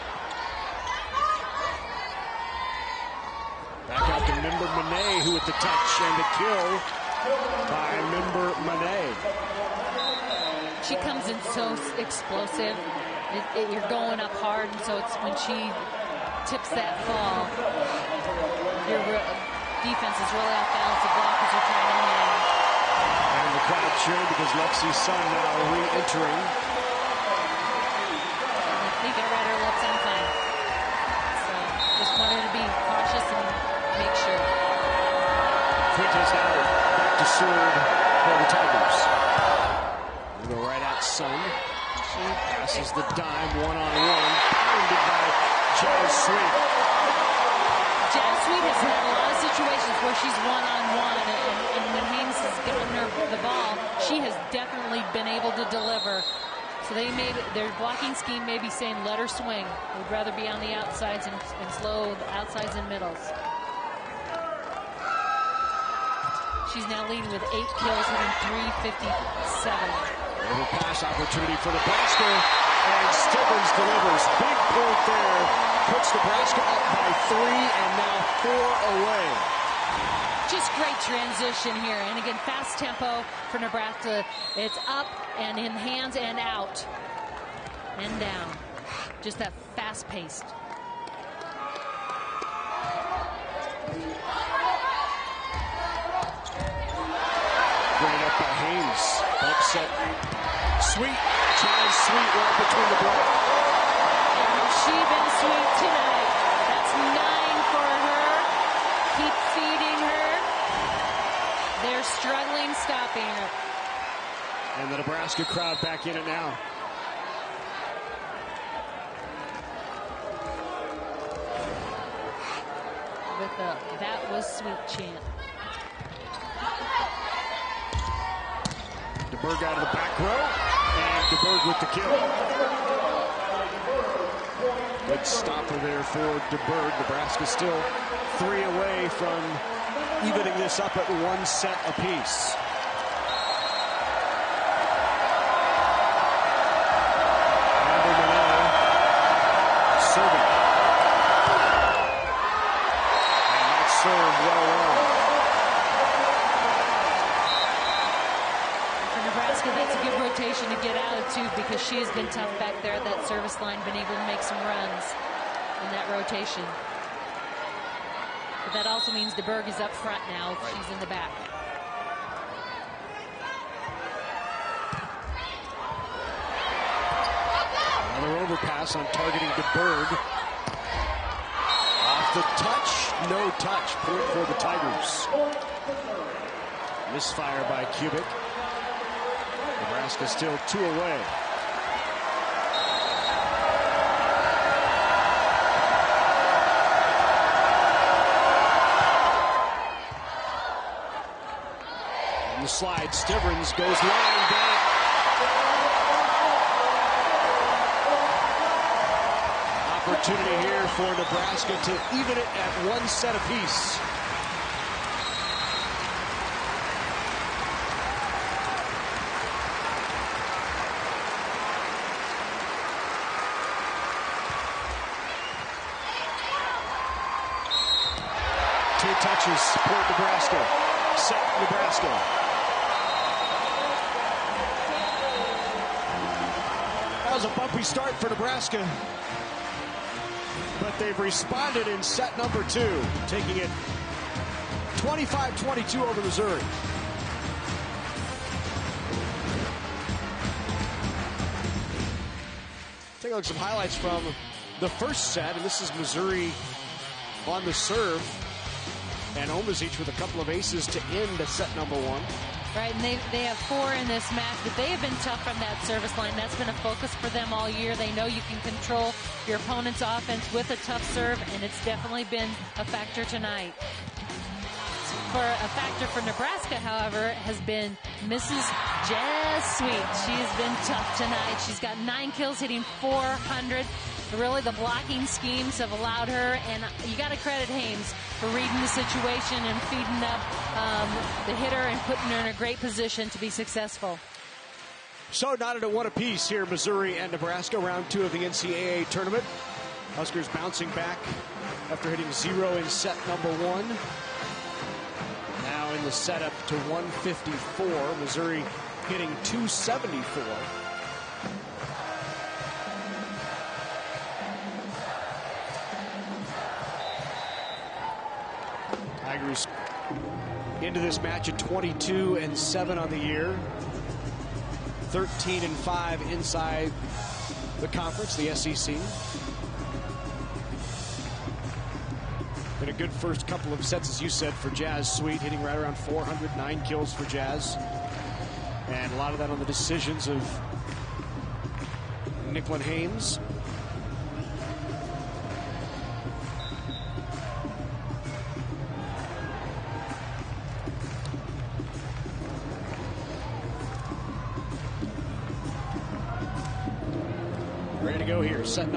Back out to Member-Meneh, who with the touch and the kill by Member Monet. She comes in so explosive. It, it, you're going up hard, and so it's when she tips that ball, your defense is really off balance. The blockers are trying to. And the crowd cheering because Lexi Sun now re-entering. Sure. Fuentes now back to serve for the Tigers. We go right at Sun. She passes the dime one-on-one. Pounded by Jazz Sweet. Jazz Sweet has had a lot of situations where she's one-on-one, and, and, when Hames has gotten her the ball, she has definitely been able to deliver. So they made their blocking scheme may be saying let her swing. Would rather be on the outsides and, and slow the outsides and middles. She's now leading with eight kills, hitting 357. Over pass opportunity for Nebraska, and Stivrins delivers. Big point there. Puts Nebraska up by three, and now four away. Just great transition here. And again, fast tempo for Nebraska. It's up and in hands and out and down. Just that fast paced. Great up by Hames. Upset. Sweet. Jazz Sweet right between the block. And she been sweet tonight. That's nine for her. Keep feeding her. They're struggling stopping her. And the Nebraska crowd back in it now. With the that was sweet chant. DeBerg out of the back row, and DeBerg with the kill. Good stopper there for DeBerg. Nebraska still three away from evening this up at one set apiece. Too, because she has been tough back there at that service line, been able to make some runs in that rotation. But that also means DeBerg is up front now. Right. She's in the back. Another overpass on targeting DeBerg. Off the touch, no touch. Point for the Tigers. Misfire by Kubik. Nebraska still two away. On Stivrins goes lying back. Opportunity here for Nebraska to even it at one set apiece. But they've responded in set number two, taking it 25-22 over Missouri. Take a look at some highlights from the first set, and this is Missouri on the serve. And Omazic with a couple of aces to end set number one. Right, and they, they have four in this match, but they have been tough from that service line. That's been a focus for them all year. They know you can control your opponent's offense with a tough serve, and it's definitely been a factor tonight. For a factor for Nebraska, however, has been Mrs. Jazz Sweet. She has been tough tonight. She's got nine kills, hitting 400. Really, the blocking schemes have allowed her, and you got to credit Hames for reading the situation and feeding up um, the hitter and putting her in a great position to be successful. So knotted at one apiece here, Missouri and Nebraska, round two of the NCAA tournament. Huskers bouncing back after hitting zero in set number one. Now in the setup to 154. Missouri hitting 274. Into this match at 22 and 7 on the year. 13 and 5 inside the conference, the SEC. Been a good first couple of sets, as you said, for Jazz Sweet, hitting right around 409 kills for Jazz. And a lot of that on the decisions of Nicklin Hames.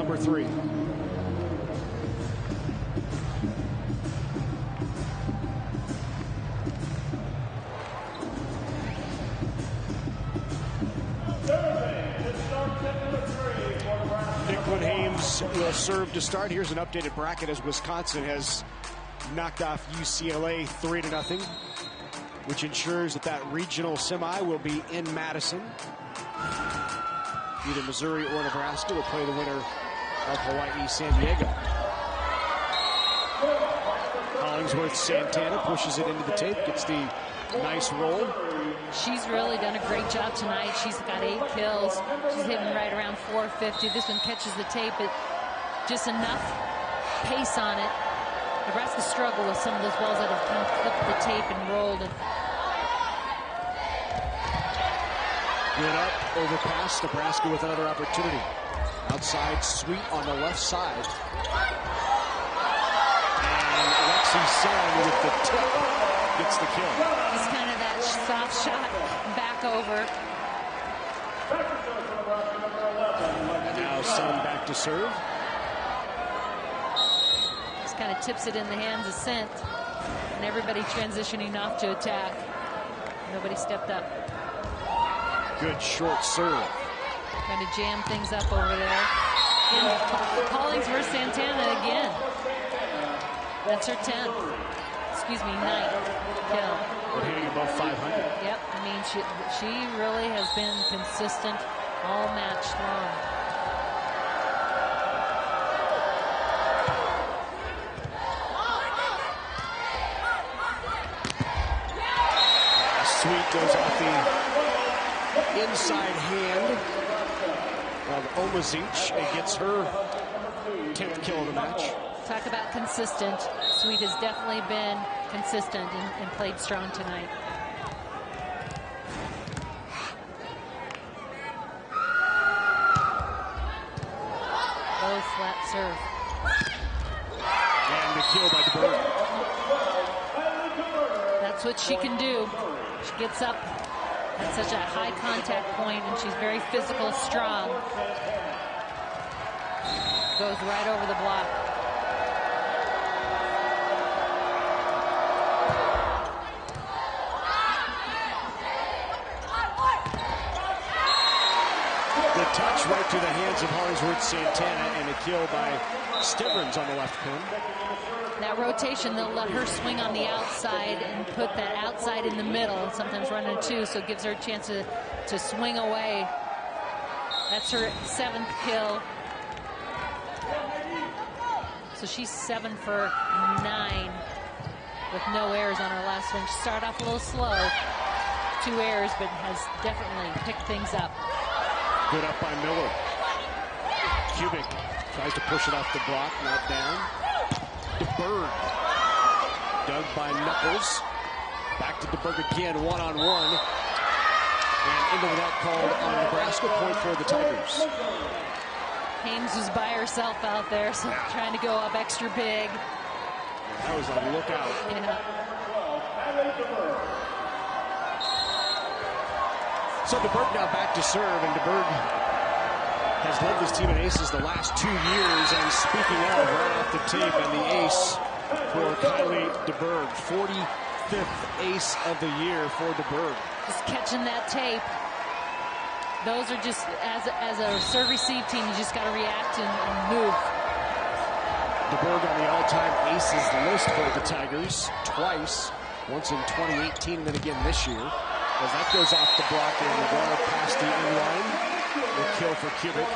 Number three. Nicklin Hames will serve to start. Here's an updated bracket as Wisconsin has knocked off UCLA 3 to nothing, which ensures that that regional semi will be in Madison. Either Missouri or Nebraska will play the winner of Hawaii San Diego. Hollingsworth Santana pushes it into the tape, gets the nice roll. She's really done a great job tonight. She's got eight kills. She's hitting right around 450. This one catches the tape, but just enough pace on it. Nebraska struggled with some of those balls that have come flipped the tape and rolled. And Good up, overpass, Nebraska with another opportunity. Outside, Sweet on the left side. And Lexi Sun with the tip gets the kill. it's kind of that soft shot back over. And now Sun back to serve. Just kind of tips it in the hands of Sent. And everybody transitioning off to attack. Nobody stepped up. Good short serve. Trying to jam things up over there. And Hollingsworth Santana again. That's her 10th. Excuse me, ninth kill. We're hitting above 500. Yep, I mean, she, she really has been consistent all match long. Sweet goes off the inside hand of Omazic and gets her 10th kill of the match. Talk about consistent. Sweet has definitely been consistent and, and played strong tonight. Oh, Low flat serve. And the kill by DeBerg. That's what she can do. She gets up at such a high contact point, and she's very physical, strong. Goes right over the block. Touch right to the hands of Hollingsworth Santana and a kill by Stivrins on the left pin. That rotation, they'll let her swing on the outside and put that outside in the middle, sometimes run into two, so it gives her a chance to, to swing away. That's her seventh kill. So she's seven for nine with no errors on her last swing. She started off a little slow, two errors, but has definitely picked things up. Good up by Miller. Kubik tries to push it off the block, not down. DeBerg. Dug by Knuckles. Back to DeBerg again, one-on-one. And into that called on Nebraska, point for the Tigers. Hames was by herself out there, so trying to go up extra big. That was a lookout. Yeah. So DeBerg now back to serve, and DeBerg has led this team in aces the last two years. And speaking of, right off the tape, and the ace for Kylie DeBerg, 45th ace of the year for DeBerg. Just catching that tape. Those are just, as, as a serve receive team, you just got to react and, and move. DeBerg on the all-time aces list for the Tigers twice, once in 2018 and then again this year. As that goes off the block and McGuire past the end line. The kill for Kubik.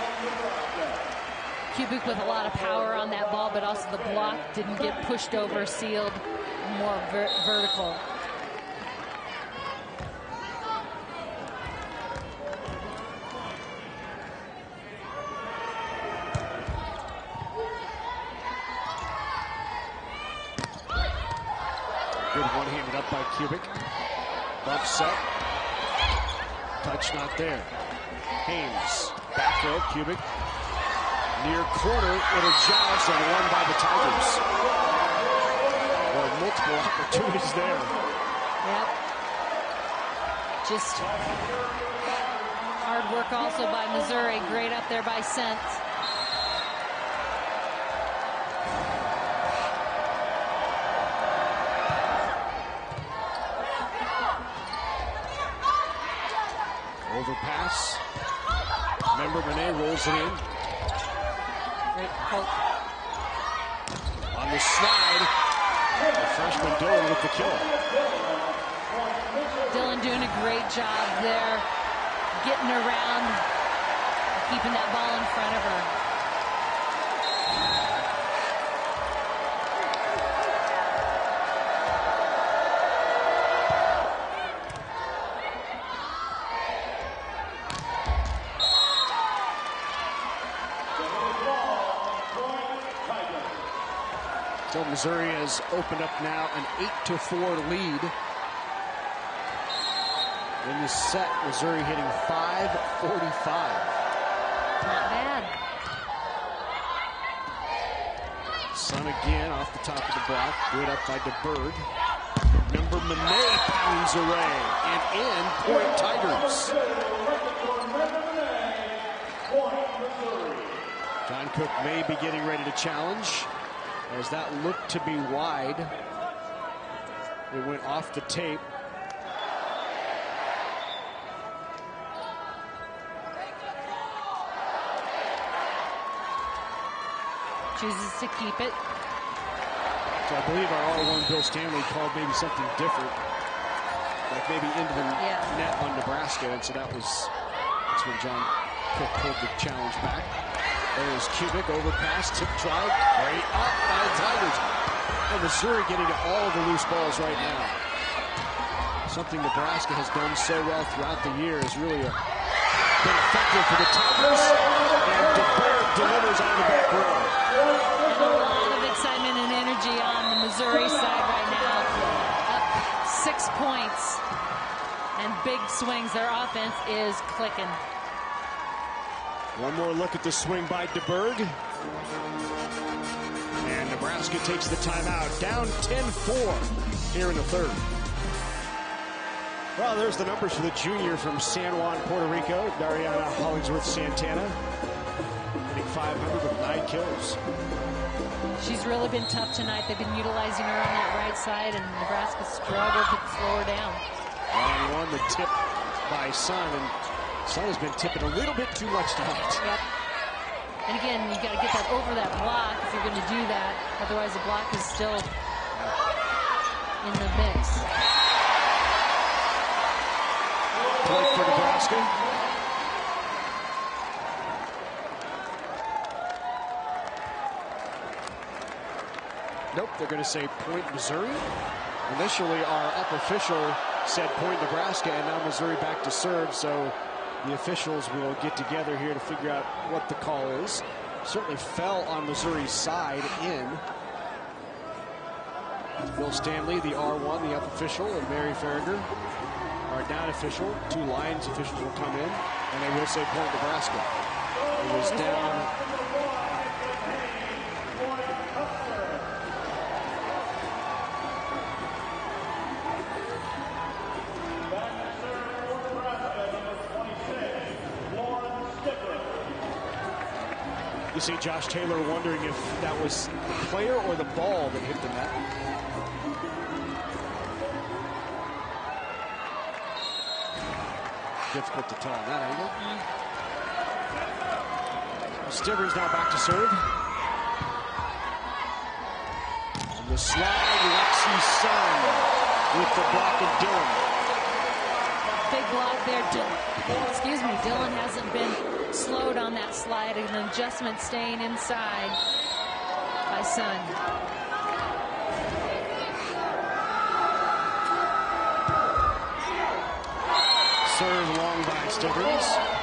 Kubik with a lot of power on that ball, but also the block didn't get pushed over, sealed, more ver vertical. Good one-handed up by Kubik. Bumps up. Touch not there. Hames. Back row, Kubik. Near corner, little jobs and won by the Tigers. Well, multiple opportunities there. Yep. Just hard work also by Missouri. Great up there by Sense. Overpass. Member-Meneh rolls it in. Great poke. On the slide, the freshman Dillon with the kill. Dillon doing a great job there, getting around, keeping that ball in front of her. So Missouri has opened up now an 8 to 4 lead. In the set, Missouri hitting 545. Not bad. Sun again off the top of the block. Good up by DeBerg. Member-Meneh pounds away. And in, point Tigers. John Cook may be getting ready to challenge as that looked to be wide. It went off the tape. Chooses to keep it. So I believe our R1 Bill Stanley called maybe something different. Like maybe into the Yeah. net on Nebraska. And so that was that's when John Cook pulled the challenge back. There's Kubik overpass, tip try, great up by the Tigers. And Missouri getting to all the loose balls right now. Something Nebraska has done so well throughout the year is really a, been effective for the Tigers. And DeBerg delivers on the back row. A lot of excitement and energy on the Missouri side right now. Up six points and big swings. Their offense is clicking. One more look at the swing by DeBerg. And Nebraska takes the timeout. Down 10-4 here in the third. Well, there's the numbers for the junior from San Juan, Puerto Rico, Dariana Hollingsworth Santana. Hitting 500 with nine kills. She's really been tough tonight. They've been utilizing her on that right side, and Nebraska struggled to slow her down. On one, the tip by Sun, and Sun has been tipping a little bit too much tonight. Yep. And again, you got to get that over that block if you're going to do that. Otherwise, the block is still in the mix. Point for Nebraska. Nope, they're going to say point Missouri. Initially, our up official said point Nebraska, and now Missouri back to serve. So the officials will get together here to figure out what the call is. certainly fell on Missouri's side in. Bill Stanley, the R1, the up official, and Mary Farragher, our down official. Two Lions officials will come in, and they will say point Nebraska. It was down see Josh Taylor wondering if that was the player or the ball that hit the net. Difficult to tell on that angle. Stivrins now back to serve. On the slide, Lexi Sun with the block of Dylan. Big block there. Dil- Excuse me, Dylan hasn't been slowed on that slide. An adjustment staying inside by Sun. Serve long by Stivrins.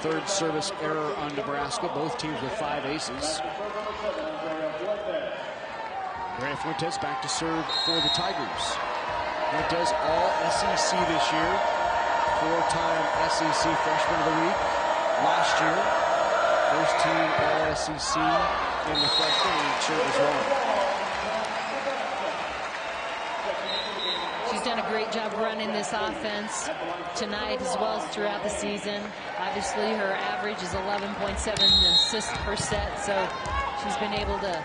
Third service error on Nebraska. Both teams with five aces. Ray Fuentes back to serve for the Tigers. Fuentes all SEC this year. Four-time SEC Freshman of the Week last year. First team all SEC in the freshman shirt as well. She's done a great job running this offense tonight as well as throughout the season. Obviously, her average is 11.7 assists per set, so she's been able to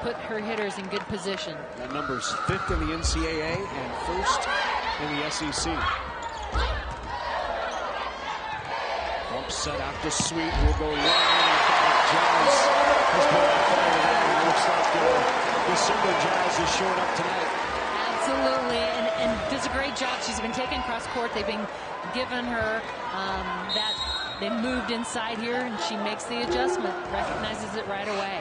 put her hitters in good position. That number's fifth in the NCAA and first in the SEC. Bump set to Sweet, will go long. Jazz has been on fire. It looks like uh, December Jazz is showing up tonight. Absolutely, and, and does a great job. She's been taken cross court. They've been giving her um, that. They moved inside here, and she makes the adjustment, recognizes it right away.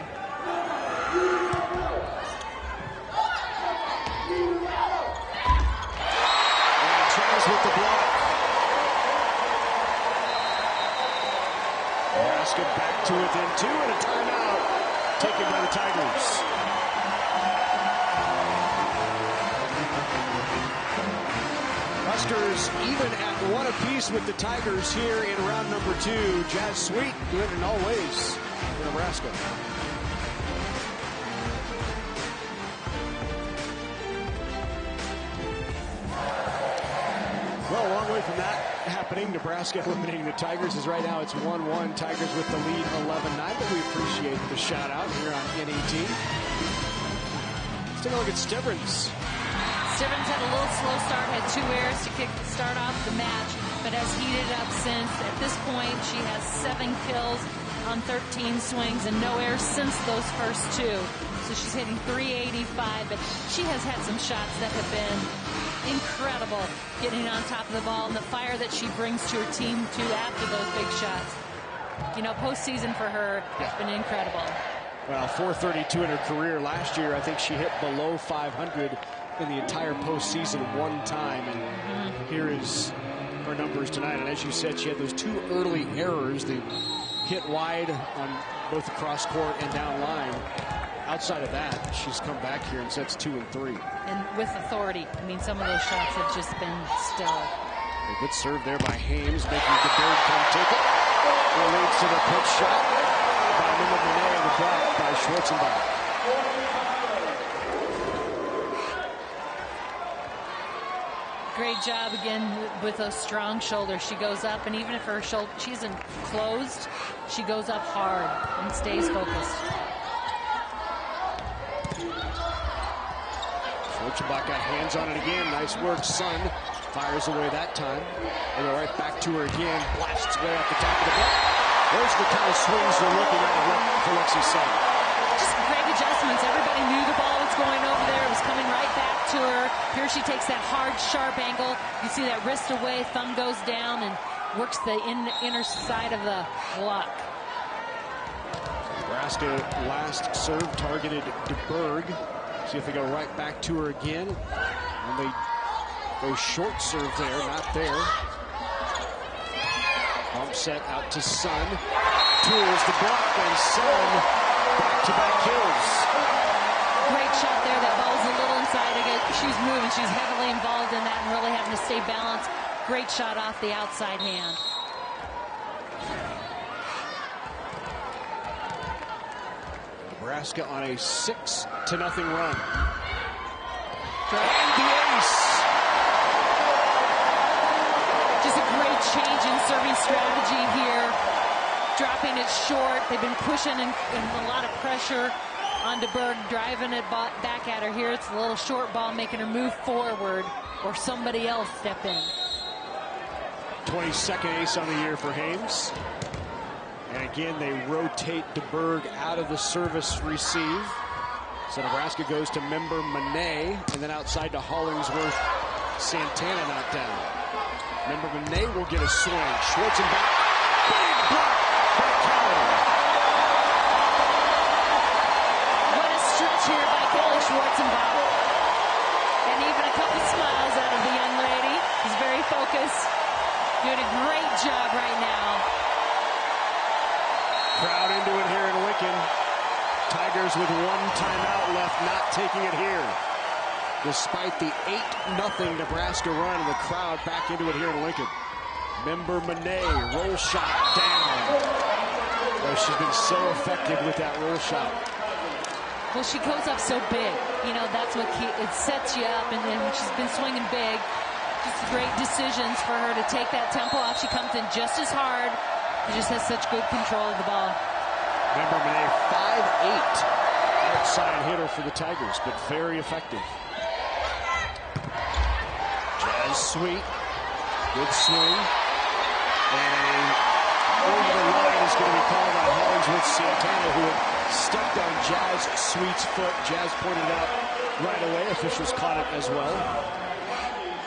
With the Tigers here in round number two. Jazz Sweet good in all ways for Nebraska. Well, a long way from that happening. Nebraska eliminating the Tigers is right now it's 1-1. Tigers with the lead 11-9, but we appreciate the shout out here on NET. Let's take a look at Stivrins. Stivrins had a little slow start, had two errors to kick the start off the match, but has heated up since. At this point, she has seven kills on 13 swings and no errors since those first two. So she's hitting 385, but she has had some shots that have been incredible getting on top of the ball and the fire that she brings to her team too after those big shots. You know, postseason for her has been incredible. Well, 432 in her career. Last year, I think she hit below 500 in the entire postseason one time. And mm-hmm. here is her numbers tonight. And as you said, she had those two early errors. The hit wide on both the cross court and down line. Outside of that, she's come back here and sets two and three. And with authority. I mean, some of those shots have just been stellar. A good serve there by Hames, making the bird come take it. It leads to the pitch shot by Nima Monet and the block by Schwarzenbach. Great job again with a strong shoulder. She goes up, and even if her shoulder she isn't closed, she goes up hard and stays focused. Schwarzenbach got hands on it again. Nice work, Sun. Fires away that time. And go right back to her again. Blasts way off the top of the block. Those are the kind of swings you're looking at for Lexi Sun. Just great adjustments. Everybody knew the ball was going over there. It was coming right back to her. Here she takes that hard, sharp angle. You see that wrist away, thumb goes down, and works the in, inner side of the block. Nebraska last serve targeted DeBerg. See if they go right back to her again. And they go short serve there, not there. Bump set out to Sun. Tools the block, and Sun back-to-back kills. Great shot there. That ball's a little inside. Again, she's moving. She's heavily involved in that and really having to stay balanced. Great shot off the outside hand. Nebraska on a six to nothing run. And the ace. Just a great change in serving strategy here. Dropping it short. They've been pushing and, and a lot of pressure on DeBerg, driving it back at her. Here it's a little short ball, making her move forward, or somebody else step in. 22nd ace on the year for Hames. And again, they rotate DeBerg out of the service receive. So Nebraska goes to Member-Meneh, and then outside to Hollingsworth. Santana not down. Member-Meneh will get a swing. Schwarzenbach, big block for Callie. What a stretch here by Callie Schwarzenbach. And even a couple smiles out of the young lady. She's very focused. Doing a great job right now. Crowd into it here in Lincoln. Tigers with one timeout left, not taking it here. Despite the 8-0 Nebraska run, and the crowd back into it here in Lincoln. Member-Meneh, roll shot down. Oh, she's been so effective with that roll shot. Well, she goes up so big. You know, that's what key, it sets you up, and then she's been swinging big. Just great decisions for her to take that tempo off. She comes in just as hard. She just has such good control of the ball. Member-Meneh, 5'8", outside hitter for the Tigers, but very effective. Jazz Sweet, good swing. And over the line is going to be called on Hollingsworth Santana, who had stepped on Jazz Sweet's foot. Jazz pointed out right away. Officials caught it as well.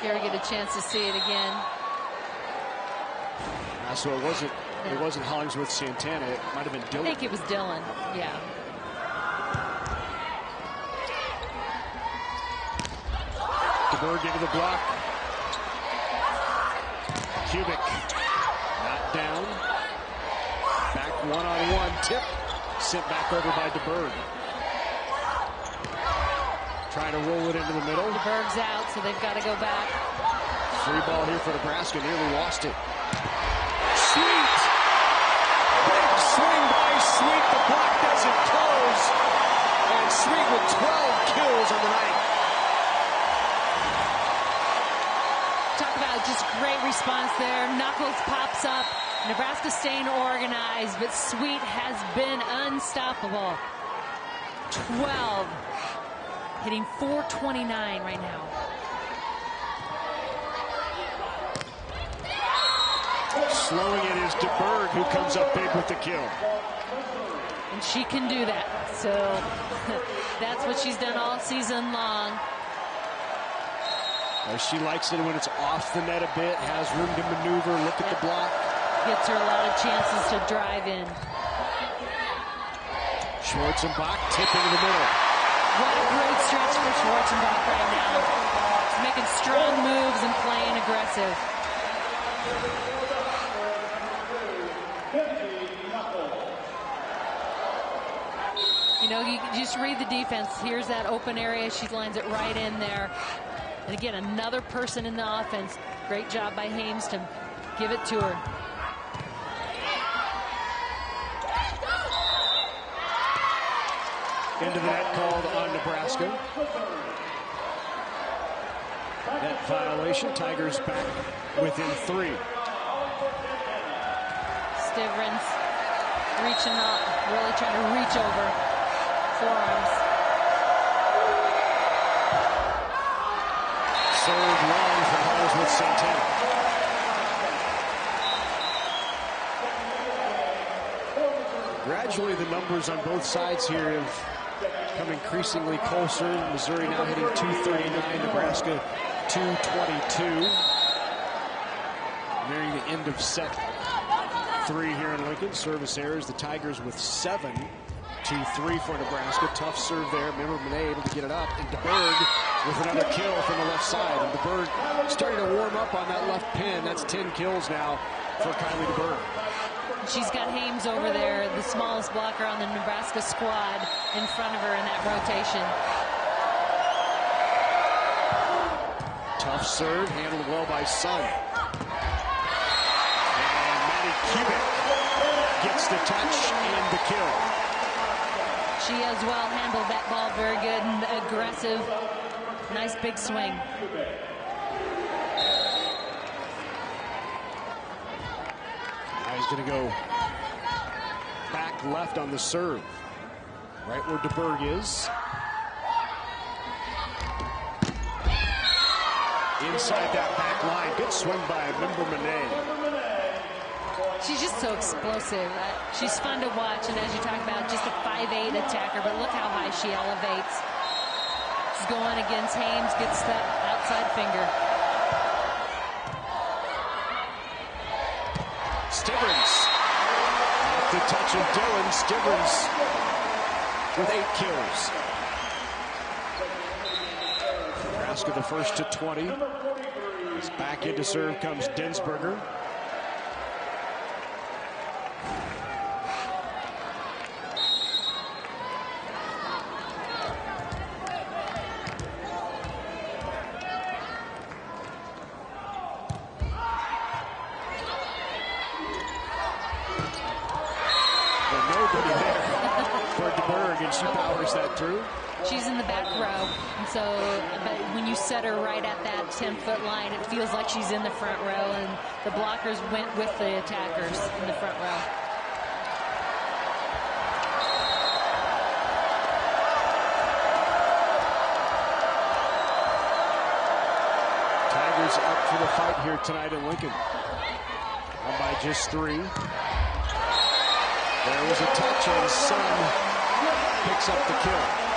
We get a chance to see it again. Uh, so it wasn't it wasn't Hollingsworth Santana. It might have been Dylan. I think it was Dylan. Yeah. DeBerg into the block. Kubik not down. Back one-on-one tip. Sent back over by DeBerg. Trying to roll it into the middle. Bergs out, so they've got to go back. Free ball here for Nebraska. Nearly lost it. Sweet. Big swing by Sweet. The block doesn't close. And Sweet with 12 kills on the night. Talk about just great response there. Knuckles pops up. Nebraska staying organized, but Sweet has been unstoppable. 12. Hitting 429 right now. Slowing it is DeBerg who comes up big with the kill. And she can do that. So that's what she's done all season long. Uh, she likes it when it's off the net a bit, has room to maneuver, look at the block. Gets her a lot of chances to drive in. Schwarzenbach tipping in the middle. What a great stretch for Schwarzenbach right now. She's making strong moves and playing aggressive. You know, you just read the defense. Here's that open area. She lines it right in there. And again, another person in the offense. Great job by Hames to give it to her. Into the net called on Nebraska. Net violation. Tigers back within three. Stivrins reaching up, really trying to reach over. Forearms. Serve long for Hollingsworth Santana. Gradually, the numbers on both sides here have come increasingly closer. Missouri now hitting 239, Nebraska 222. Nearing the end of set three here in Lincoln. Service errors. The Tigers with seven. 2-3 for Nebraska. Tough serve there. Remember, Meneh able to get it up. And DeBerg with another kill from the left side. And DeBerg starting to warm up on that left pin. That's 10 kills now for Kylie DeBerg. She's got Hames over there, the smallest blocker on the Nebraska squad, in front of her in that rotation. Tough serve, handled well by Sun. And Maddie Kubik gets the touch and the kill. She as well handled that ball very good and aggressive. Nice big swing. He's going to go back left on the serve. Right where DeBerg is. Inside that back line. Good swing by Member-Meneh. She's just so explosive. Uh, she's fun to watch, and as you talk about, just a 5'8 attacker, but look how high she elevates. She's going against Hames, gets that outside finger. Stivrins. Touch of with eight kills. Nebraska the first to 20. As back into serve comes Densberger. Well, nobody there for DeBerg, and she powers that through. She's in the back row, and so but when you set her right at that 10-foot line, it feels like she's in the front row, and the blockers went with the attackers in the front row. Tigers up for the fight here tonight in Lincoln. Down by just three. There was a touch and Sun picks up the kill.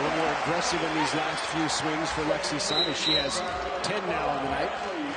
A little more aggressive in these last few swings for Lexi Sun as she has 10 now on the night.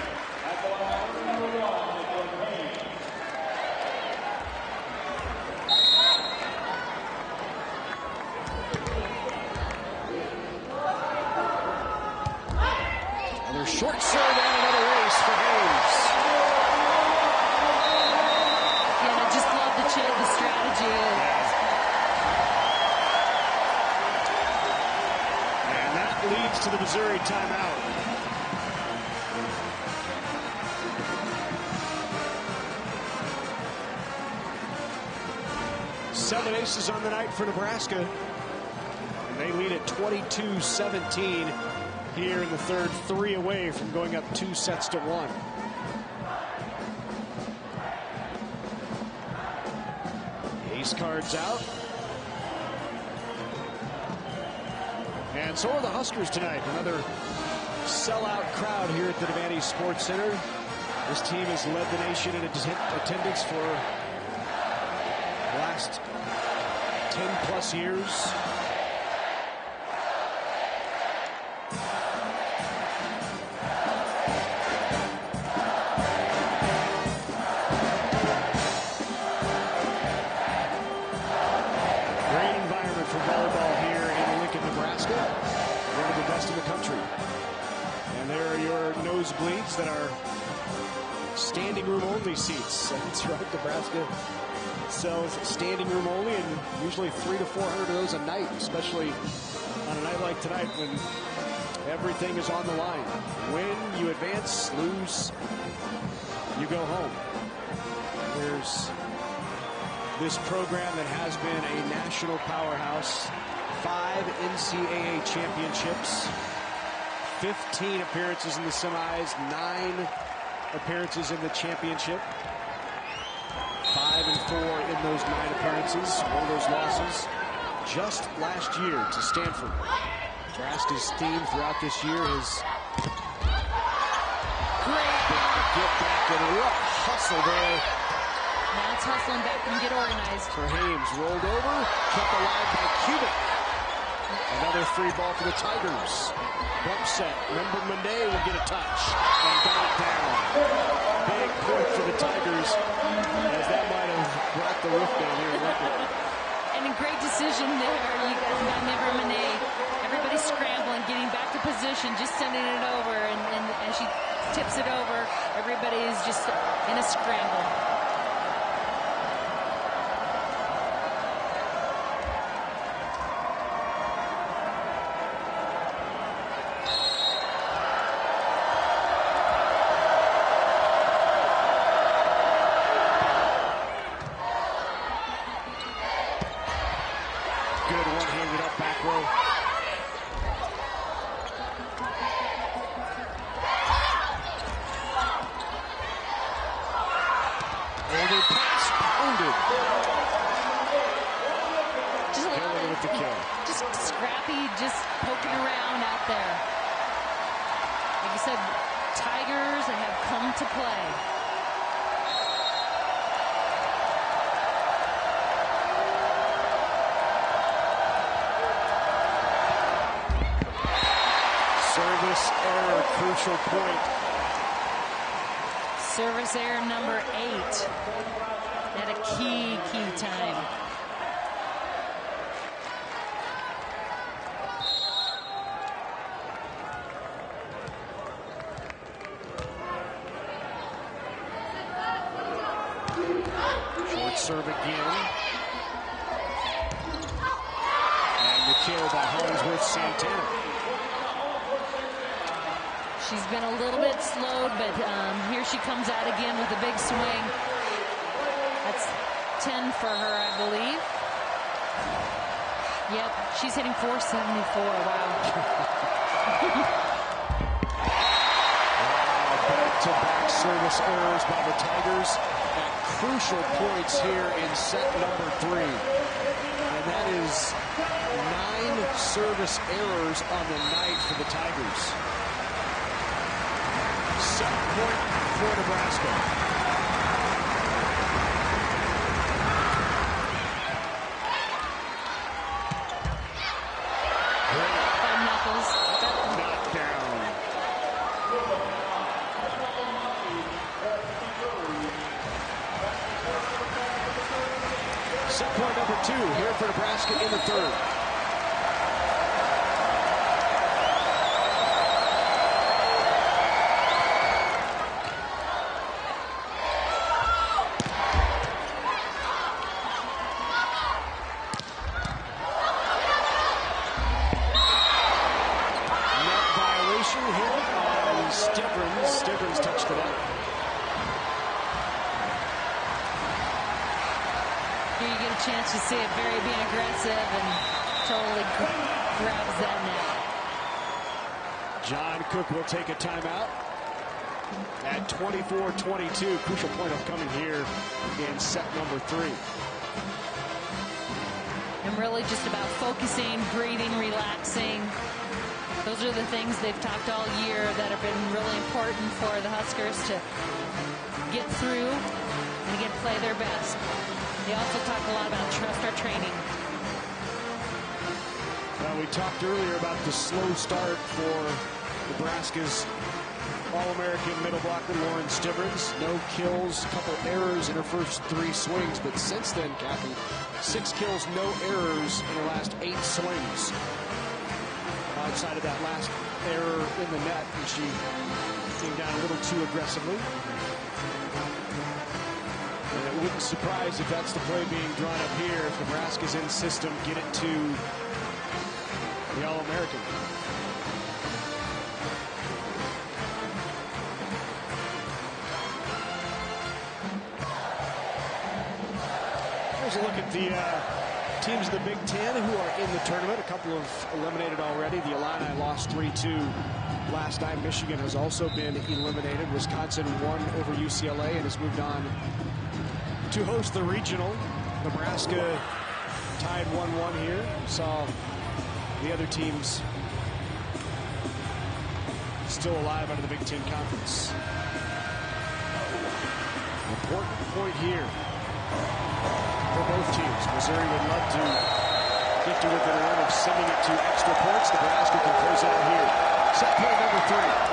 22-17 here in the third, three away from going up two sets to one. Ace cards out. And so are the Huskers tonight. Another sellout crowd here at the Devaney Sports Center. This team has led the nation in attendance for the last 10 plus years. Right, Nebraska sells standing room only and usually three to 400 of those a night, especially on a night like tonight when everything is on the line. Win, you advance, lose, you go home. There's this program that has been a national powerhouse, five NCAA championships, 15 appearances in the semis, nine appearances in the championship, four in those nine appearances, one of those losses just last year to Stanford. Nebraska's theme throughout this year has Great. get back and what hustle there Now it's hustling back and get organized. for Hames. Rolled over, kept alive by Kubik. Another free ball for the Tigers. Bump set. Remember Meneh will get a touch and got it down. Big point for the Tigers as that might have brought the roof down here. And a great decision there. You got Never Monet. Everybody scrambling, getting back to position. position, just sending it over. And, and as she tips it over, everybody is just in a scramble. serve again. And the kill by Hollingsworth Santana. She's been a little bit slowed, but um, here she comes out again with a big swing. That's 10 for her, I believe. She's hitting 474. Wow. back-to-back service errors by the Tigers at crucial points here in set number three. And that is nine service errors on the night for the Tigers. Set point for Nebraska. In the third. will take a timeout at 24-22. Crucial point of coming here in set number three. And really just about focusing, breathing, relaxing. Those are the things they've talked all year that have been really important for the Huskers to get through and again play their best. They also talk a lot about trust our training. Well, we talked earlier about the slow start for Nebraska's All-American middle blocker Lauren Stivrins. No kills, couple errors in her first three swings, but since then, Kathy, six kills, no errors in her last eight swings. Outside of that last error in the net, and she came down a little too aggressively. And it wouldn't surprise if that's the play being drawn up here. If Nebraska's in system, get it to the All-American. The uh, teams of the Big Ten who are in the tournament. A couple of eliminated already. The Illini lost 3-2 last night. Michigan has also been eliminated. Wisconsin won over UCLA and has moved on to host the regional. Nebraska tied 1-1 here. Saw the other teams still alive under the Big Ten Conference. Important point here for both teams. Missouri would love to get to within a run of sending it to extra points. Nebraska can close out here. Set point number three.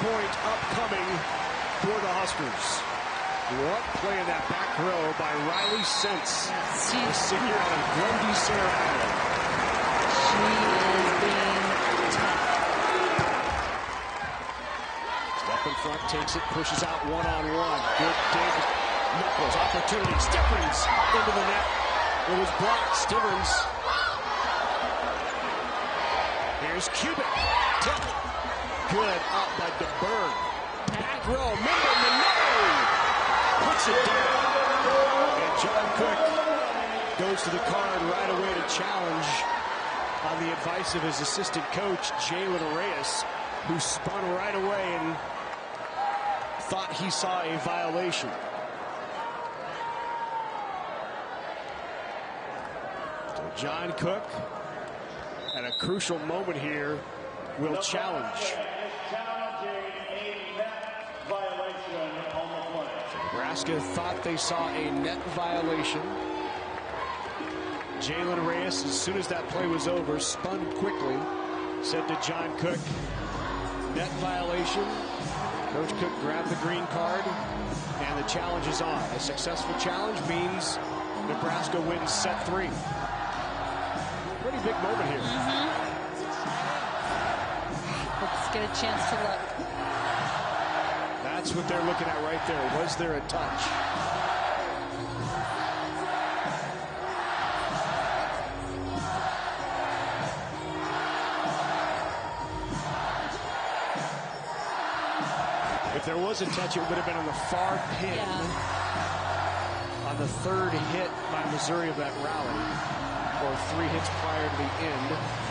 Point upcoming for the Huskers. What play in that back row by Riley Sense, She, the senior out of Grundy, Sarah Island. she is being tough. Step in front, takes it, pushes out one-on-one. Good dig. Knuckles, opportunity. Stivrins into the net. It was blocked. Stivrins. Here's Kubik. Tip. Good up by DeBerg. Back row. Member-Meneh puts it down. And John Cook goes to the card right away to challenge on the advice of his assistant coach, Jaylen Reyes, who spun right away and thought he saw a violation. So John Cook, at a crucial moment here, will challenge. Challenging a net violation on the play. Nebraska thought they saw a net violation. Jaylen Reyes, as soon as that play was over, spun quickly, said to John Cook, net violation. Coach Cook grabbed the green card, and the challenge is on. A successful challenge means Nebraska wins set three. Pretty big moment here. Mm-hmm. Let's get a chance to look. That's what they're looking at right there. Was there a touch? If there was a touch, it would have been on the far pin Yeah. on the third hit by Missouri of that rally, or three hits prior to the end.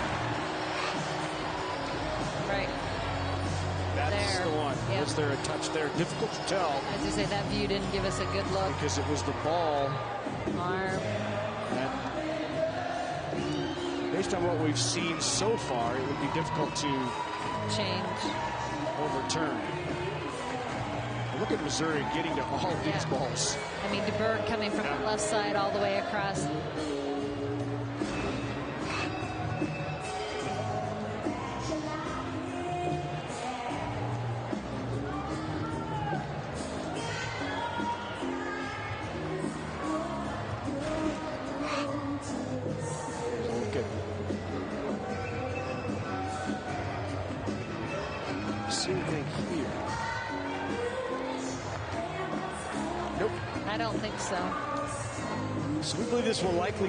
Was there a touch there? Difficult to tell As you say, that view didn't give us a good look. because it was the ball Arm. that, based on what we've seen so far, it would be difficult to change. overturn. Look at Missouri getting to all these balls. I mean, DeBerg coming from the left side all the way across.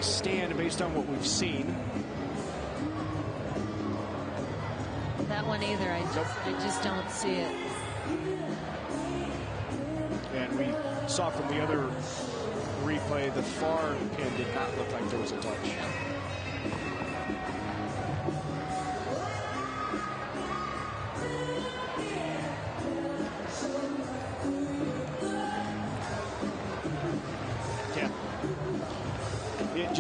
we stand based on what we've seen. That one either. I just, I just don't see it. And we saw from the other replay, the far end did not look like there was a touch.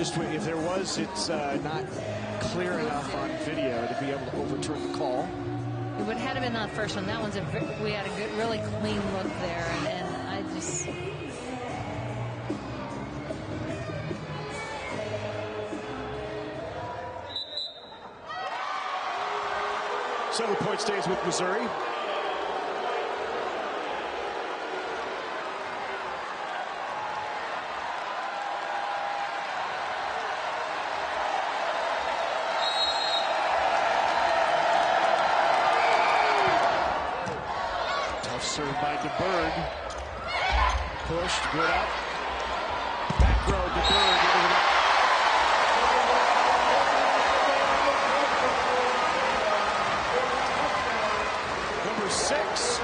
Just, if there was, it's uh, not clear enough on video to be able to overturn the call. It would have been that first one. That one's a we had a good, really clean look there, and, and I just. Seven point stays with Missouri. Tough serve by DeBerg. Pushed, good up. Back row, DeBerg into the. Number six.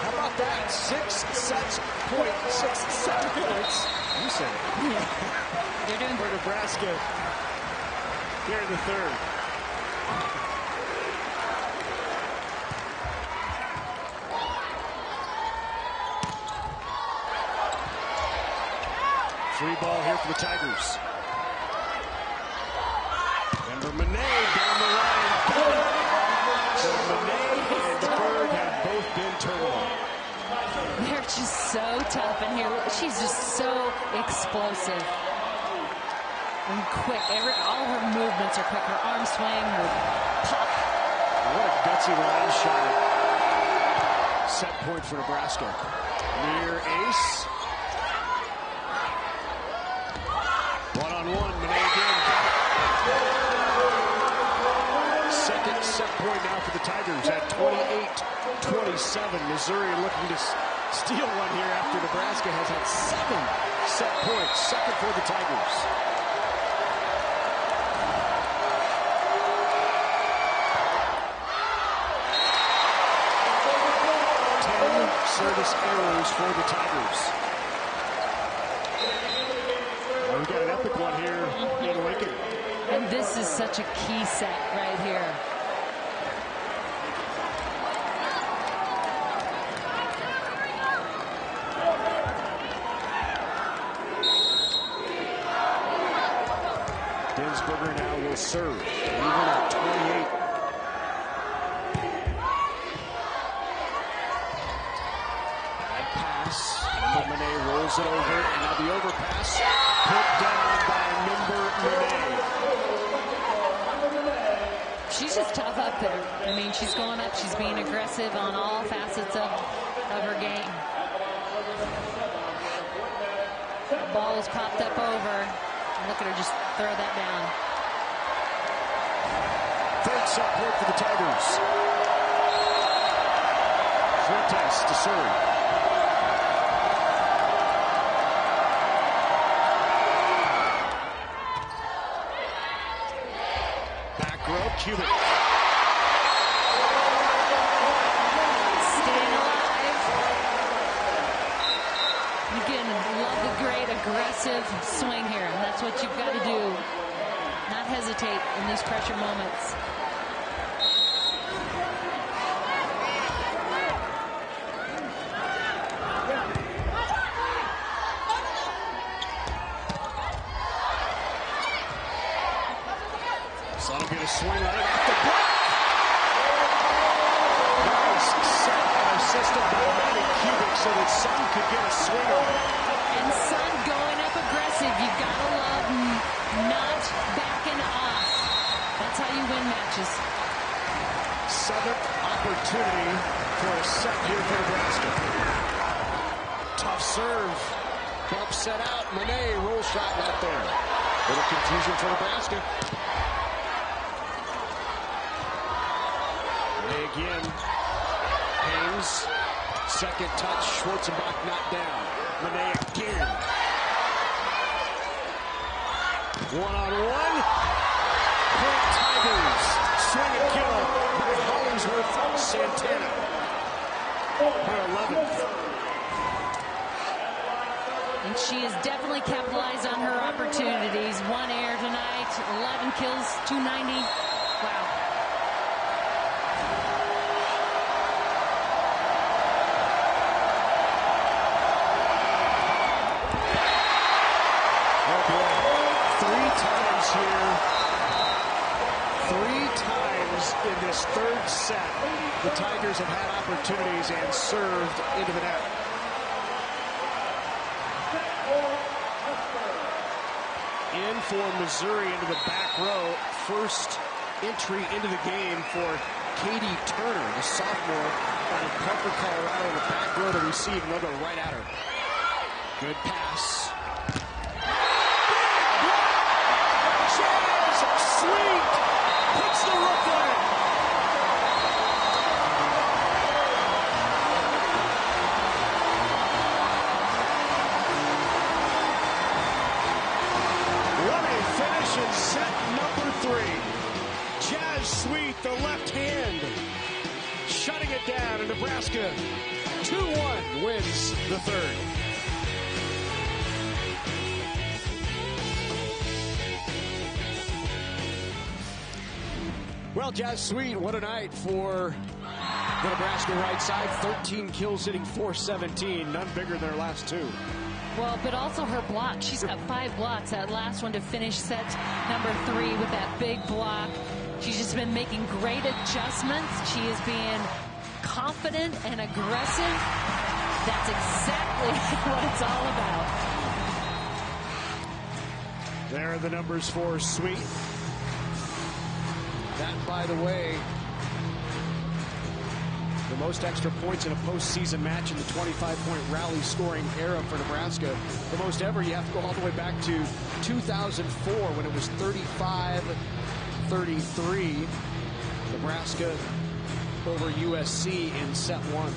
How about that? Six sets point, six set points. You said it. Yeah. They're doing For Nebraska here in the third. Free ball here for the Tigers. Member-Meneh down the line. So Meneh and DeBerg have both been terminal. They're just so tough in here. She's just so explosive and quick. Every, all her movements are quick. Her arm swing, her pop. What a gutsy line shot. Set point for Nebraska. Near ace. One on one. Meneh again. Second set point now for the Tigers at 28-27. Missouri looking to steal one here after Nebraska has had seven set points. Second for the Tigers. Ten service errors for the Tigers. Well, we got an epic one here in Lincoln. And this is such a key set right here. Densberger serve. Even at 28. Bad pass. Meneh rolls it over. And now the overpass put down by Member Monet. She's just tough up there. I mean, she's going up. She's being aggressive on all facets of, of her game. The ball is popped up over. Look at her just throw that down. Set point for the Tigers. Fuentes to serve. Back row, Kubik. Staying alive. Again, love the great aggressive swing here. That's what you've got to do. Not hesitate in these pressure moments. So it'll get a swing on it off the block. Nice set and assisted by Maddie Kubik so that Sun could get a swing on it. And Sun going up aggressive. You've got to love n- not backing off. That's how you win matches. Seventh opportunity for a set here for Nebraska. Tough serve. Bump set out. Meneh roll shot not there. Little confusion for Nebraska. Meneh again. Hames. Second touch. Schwarzenbach not down. Meneh again. One on one. Point Tigers. Swing and kill by Hollingsworth Santana. Her 11th. And she has definitely capitalized on her opportunities. One air tonight, 11 kills, 290. Opportunities and served into the net. In for Missouri into the back row. First entry into the game for Katie Turner, the sophomore out of Parker, Colorado, in the back row to receive. Go right at her. Good pass. Sweet, what a night for the Nebraska right side. 13 kills, hitting 417, none bigger than her last two. Well, but also her block. She's got five blocks. That last one to finish set number three with that big block. She's just been making great adjustments. She is being confident and aggressive. That's exactly what it's all about. There are the numbers for Sweet. By the way, the most extra points in a postseason match in the 25-point rally scoring era for Nebraska. The most ever. You have to go all the way back to 2004 when it was 35-33. Nebraska over USC in set one.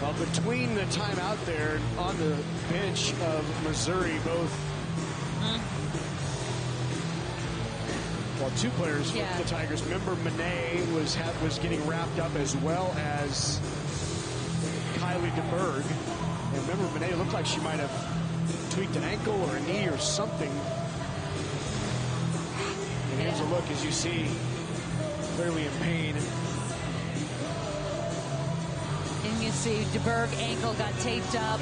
Well, between the time out there on the bench of Missouri, both two players Yeah. for the Tigers. Remember, Meneh was was getting wrapped up as well as Kylie DeBerg. And remember, Meneh looked like she might have tweaked an ankle or a knee or something. And here's a look as you see, clearly in pain. And you see DeBerg ankle got taped up.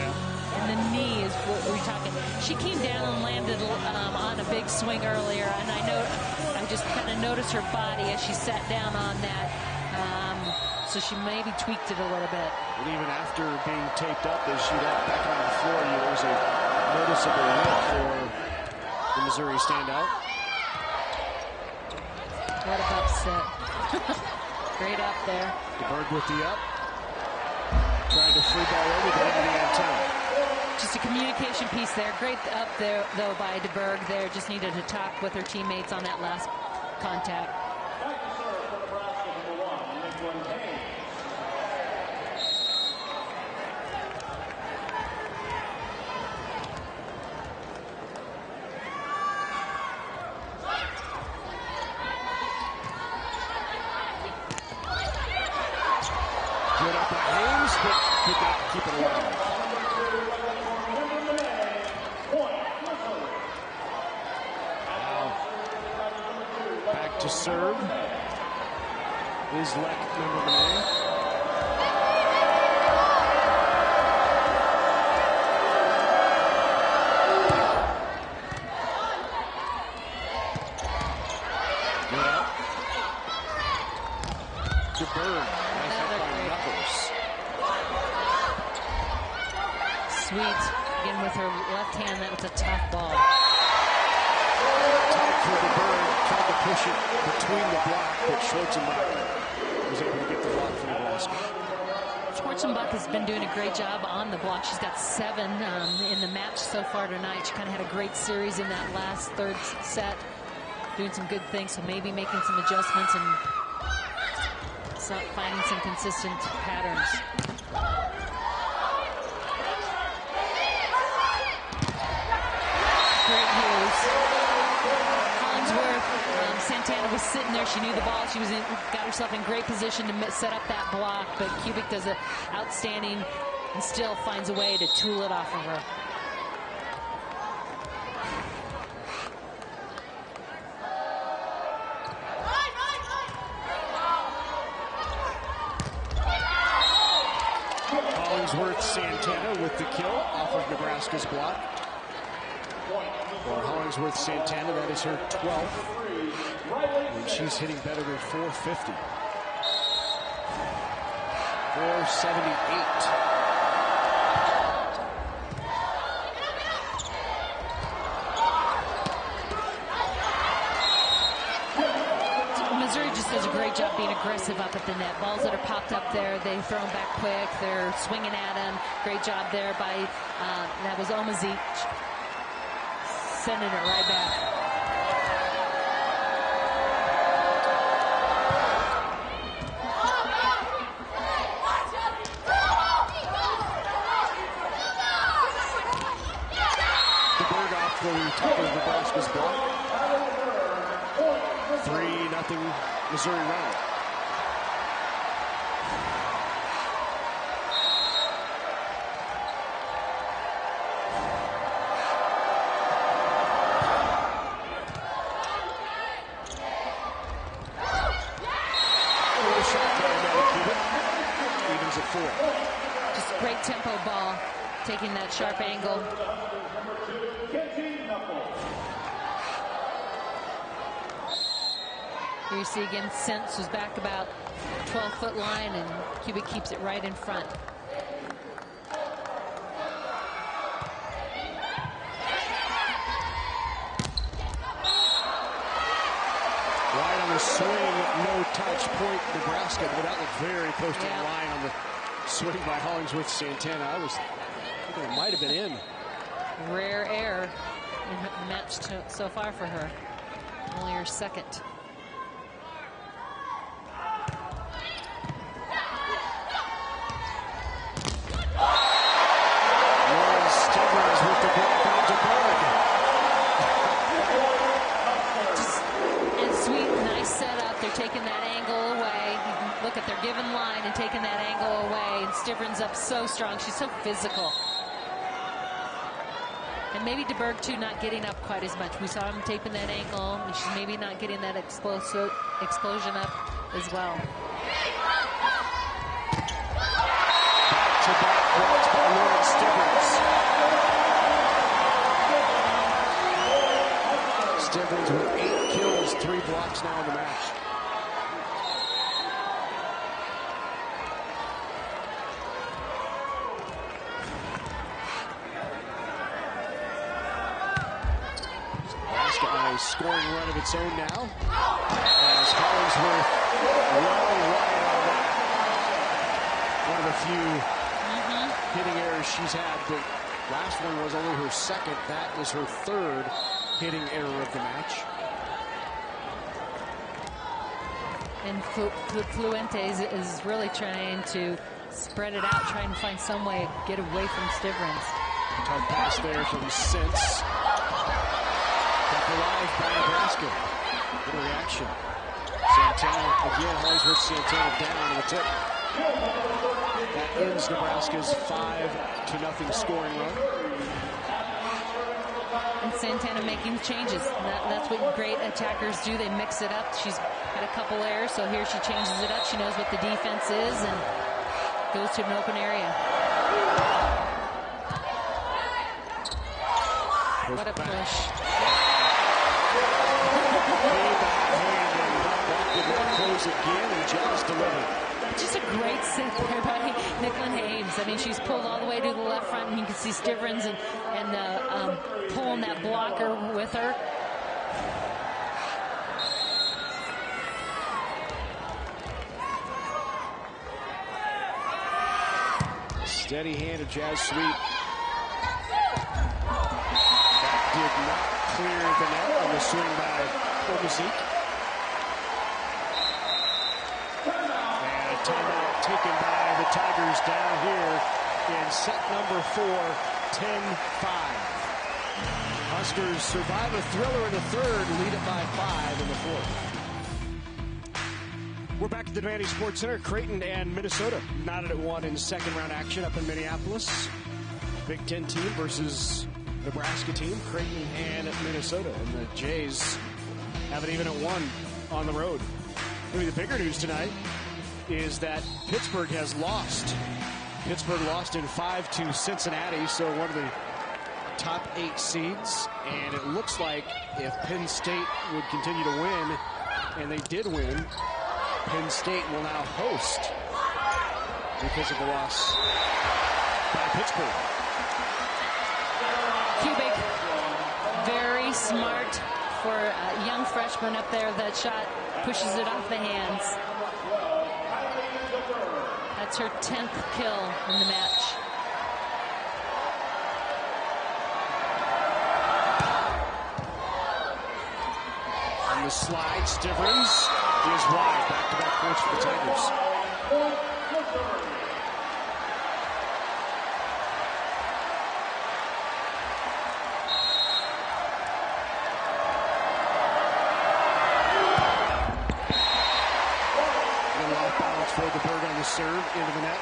And the knee is what we're talking. She came down and landed um, on a big swing earlier, and I know just kind of noticed her body as she sat down on that. Um, so she maybe tweaked it a little bit. And even after being taped up, as she got back on the floor, there was a noticeable lift for the Missouri standout. What a upset. Great up there. DeBerg with the up. Tried to free ball over, but into the antenna. Communication piece there. Great up there, though, by DeBerg there. Just needed to talk with her teammates on that last contact. Good up by Hames, but could not keep it alive. Wow. Back to serve is Lek number nine. Good up. DeBerg, nice up by Another Knuckles. Sweet. Again with her left hand. That was a tough ball. Tight for DeBerg, tried to push it between the block, but Schwarzenbach was able to get the block for Nebraska. Schwarzenbach has been doing a great job on the block. She's got seven um, in the match so far tonight. She kind of had a great series in that last third set, doing some good things. So maybe making some adjustments and finding some consistent patterns. Great use. Hollingsworth, um, Santana was was sitting there. She knew the ball. She was in, got herself in great position to set up that block. But Kubik does an outstanding and still finds a way to tool it off of her. Hollingsworth Santana with the kill off of Nebraska's block. For Hollingsworth Santana, that is her 12th. And she's hitting better than 450. 478. does a great job being aggressive up at the net. Balls that are popped up there, they throw them back quick. They're swinging at him. Great job there by, uh, that was Omazic sending it right back. DeBerg off the top of Nebraska's block. 3 nothing Missouri run. Just great tempo ball, taking that sharp angle. Here you see again, Sense was back about 12 foot line and Kubik keeps it right in front. Right on the swing, no touch point Nebraska, but that looked very close to the line on the swing by Hollingsworth Santana. I was thinking it might have been in. Rare air in match so far for her. Only her second. taking that angle away. You can look at their given line and taking that angle away. And Stivrins up so strong. She's so physical. And maybe DeBerg, too, not getting up quite as much. We saw him taping that ankle. She's maybe not getting that explosion up as well. Stivrins with eight kills, three blocks now in the match. a scoring run of its own now. As Hollingsworth well right on that. One of the few mm -hmm. hitting errors she's had. The last one was only her second. That is her third hitting error of the match. And Fuentes is really trying to spread it out, trying to find some way to get away from Stivrins. Tough pass there from Sense alive by Good reaction. Santana, again, Hollingsworth Santana down on the tip. That ends Nebraska's 5 to nothing scoring run. And Santana making changes. That, that's what great attackers do. They mix it up. She's had a couple errors, so here she changes it up. She knows what the defense is and goes to an open area. What a push. Again, and delivered. Just a great set there by Nicklin Hames. I mean, she's pulled all the way to the left front, and you can see Stivrins and, and uh, um, pulling that blocker with her. Steady hand of Jazz Sweet. That did not clear the net on the swing by Omazic. timeout taken by the Tigers down here in set number four, 10-5. Huskers survive a thriller in the third, lead it by five in the fourth. We're back at the Devaney Sports Center. Creighton and Minnesota knotted at one in second round action up in Minneapolis. Big Ten team versus Nebraska team, Creighton and Minnesota. And the Jays have it even at one on the road. Maybe the bigger news tonight is that Pittsburgh has lost. Pittsburgh lost in five to Cincinnati, so one of the top eight seeds. And it looks like if Penn State would continue to win, and they did win, Penn State will now host because of the loss by Pittsburgh. Kubik, very smart for a young freshman up there. That shot pushes it off the hands. That's her 10th kill in the match. On the slide, Stivrins is wide. Back-to-back points for the Tigers. Little off balance for DeBerg on the serve into the net.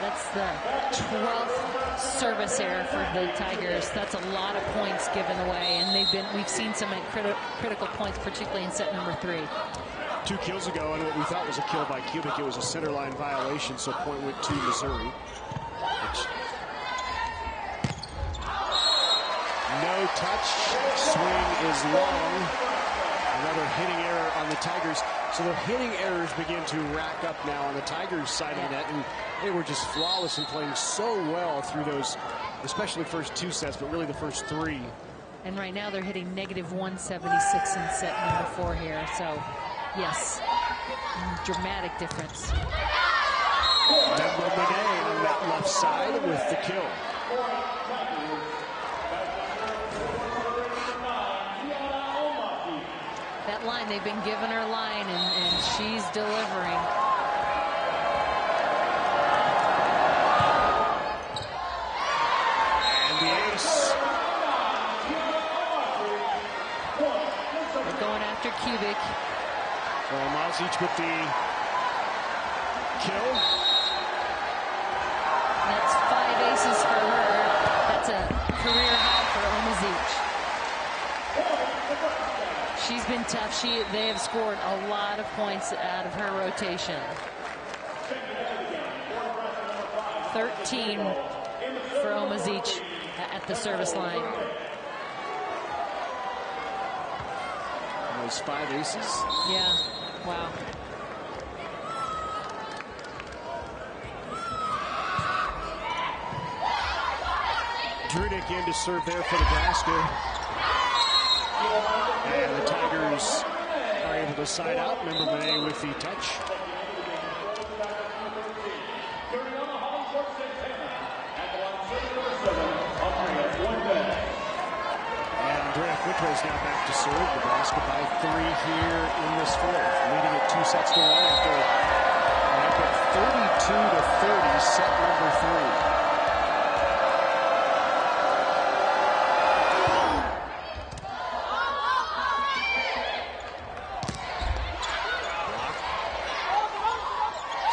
That's the 12th service error for the Tigers. That's a lot of points given away, and they've been we've seen some at criti critical points, particularly in set number three. Two kills ago, and what we thought was a kill by Kubik, it was a center line violation, so point went to Missouri. Which no touch, swing is long. Another hitting error on the Tigers. So the hitting errors begin to rack up now on the Tigers side of the net, and they were just flawless and playing so well through those, especially first two sets, but really the first three. And right now they're hitting negative 176 in set number four here. So, yes, dramatic difference. Deborah Meneh on that left side with the kill. That line, they've been giving her line, and, and she's delivering. And the ace. They're going after Kubik. So Mazic with the kill. That's five aces for her. That's a career high for Omazic. She's been tough. She they have scored a lot of points out of her rotation. 13 for Omazic at the service line. Those five aces. Yeah. Wow. Drunick in to serve there for Nebraska. Are able to side out. Meneh with the touch. And Andrea is now back to serve. Nebraska by three here in this fourth, leading it two sets to one after after 32 to 30, set number three.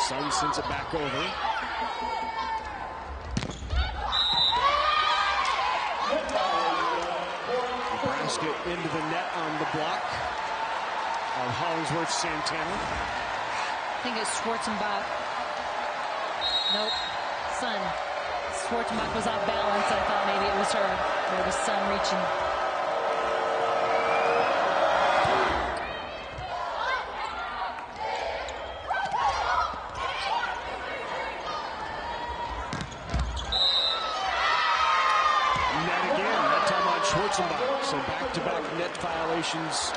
Sun sends it back over. Nebraska into the net on the block of Hollingsworth Santana. I think it's Schwarzenbach. Nope. Sun. Schwarzenbach was off balance. I thought maybe it was her. There was Sun reaching. Net again, that time on Schwarzenbach. So back-to-back net violations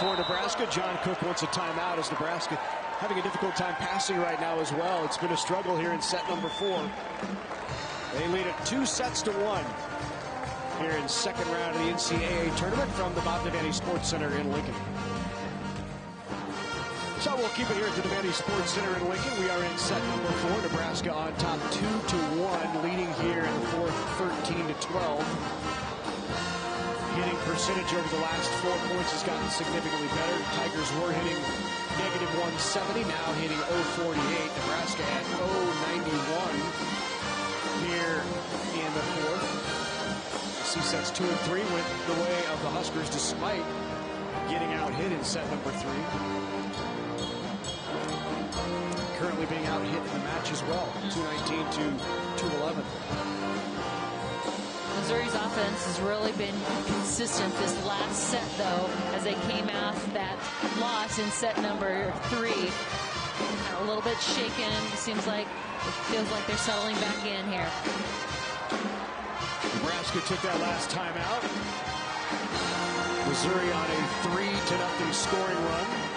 for Nebraska. John Cook wants a timeout as Nebraska having a difficult time passing right now as well. It's been a struggle here in set number four. They lead it two sets to one here in second round of the NCAA tournament from the Bob Devaney Sports Center in Lincoln. So we'll keep it here at the Devaney Sports Center in Lincoln. We are in set number four. Nebraska on top two to one, leading here in the fourth, 13 to 12. Percentage over the last four points has gotten significantly better. Tigers were hitting negative 170, now hitting 048. Nebraska at 091 here in the fourth. C sets two and three went the way of the Huskers despite getting out hit in set number three. Currently being out hit in the match as well, 219 to 211. Missouri's offense has really been consistent this last set, though, as they came out that loss in set number three. A little bit shaken. Seems like it feels like they're settling back in here. Nebraska took that last timeout. Missouri on a three to nothing scoring run.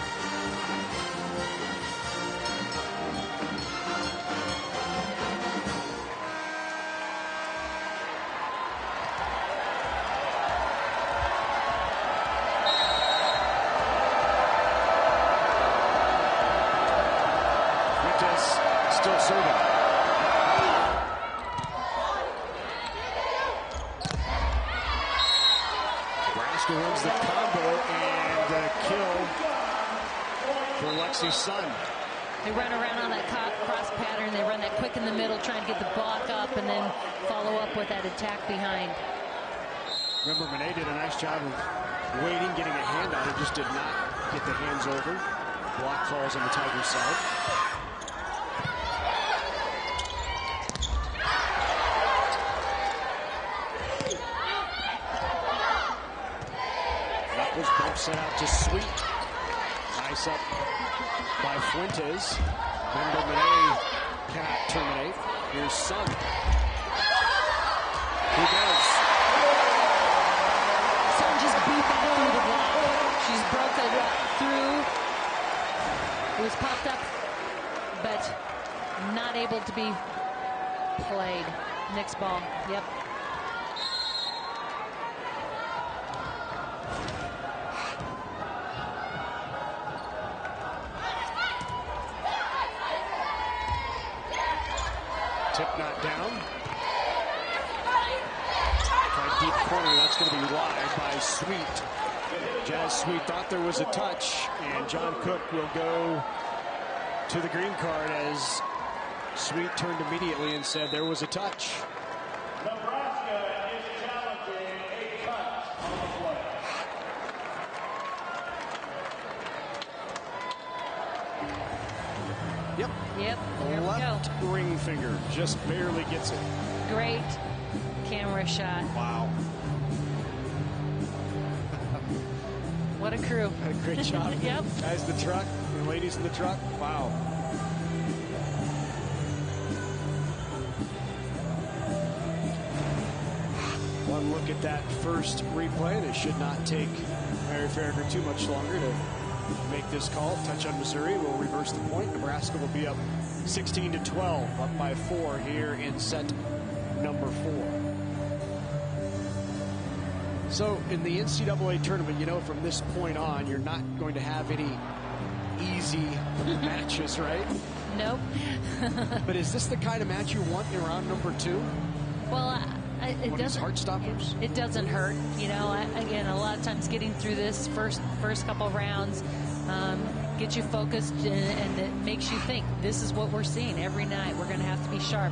Attack behind. Remember, Meneh did a nice job of waiting, getting a hand on it, just did not get the hands over. Block falls on the Tigers side. Set out to Sweet. Nice up by Fuentes. Remember, Meneh cannot terminate. Here's Sun. Who does? Sun just beat that through the block. She's broke it up through. It was popped up, but not able to be played. Next ball. Yep. Tip not down. Try deep corner. That's going to be wide by Sweet. Jazz Sweet thought there was a touch, and John Cook will go to the green card as Sweet turned immediately and said there was a touch. Nebraska is challenging a touch on the play. Yep. Yep. There. Left ring finger just barely gets it. Great camera shot. Wow. What a crew. Had a great job. Yep. Guys in the truck and ladies in the truck. Wow. One look at that first replay, and it should not take Mary Farragher too much longer to make this call. Touch on Missouri will reverse the point. Nebraska will be up 16 to 12, up by four here in set number four. So in the NCAA tournament, you know, from this point on, you're not going to have any easy matches, right? Nope. But is this the kind of match you want in round number two? Well, I, I, it One doesn't. heart stoppers? It doesn't hurt, you know. I, again, a lot of times getting through this first first couple rounds um, gets you focused and, and it makes you think. This is what we're seeing every night. We're going to have to be sharp.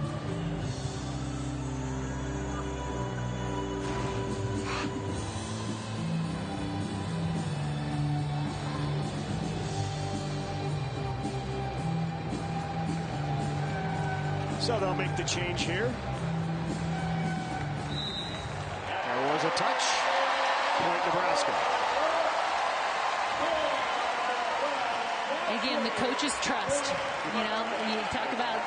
Make the change here. There was a touch. Point Nebraska. Again, the coaches trust. You know, you talk about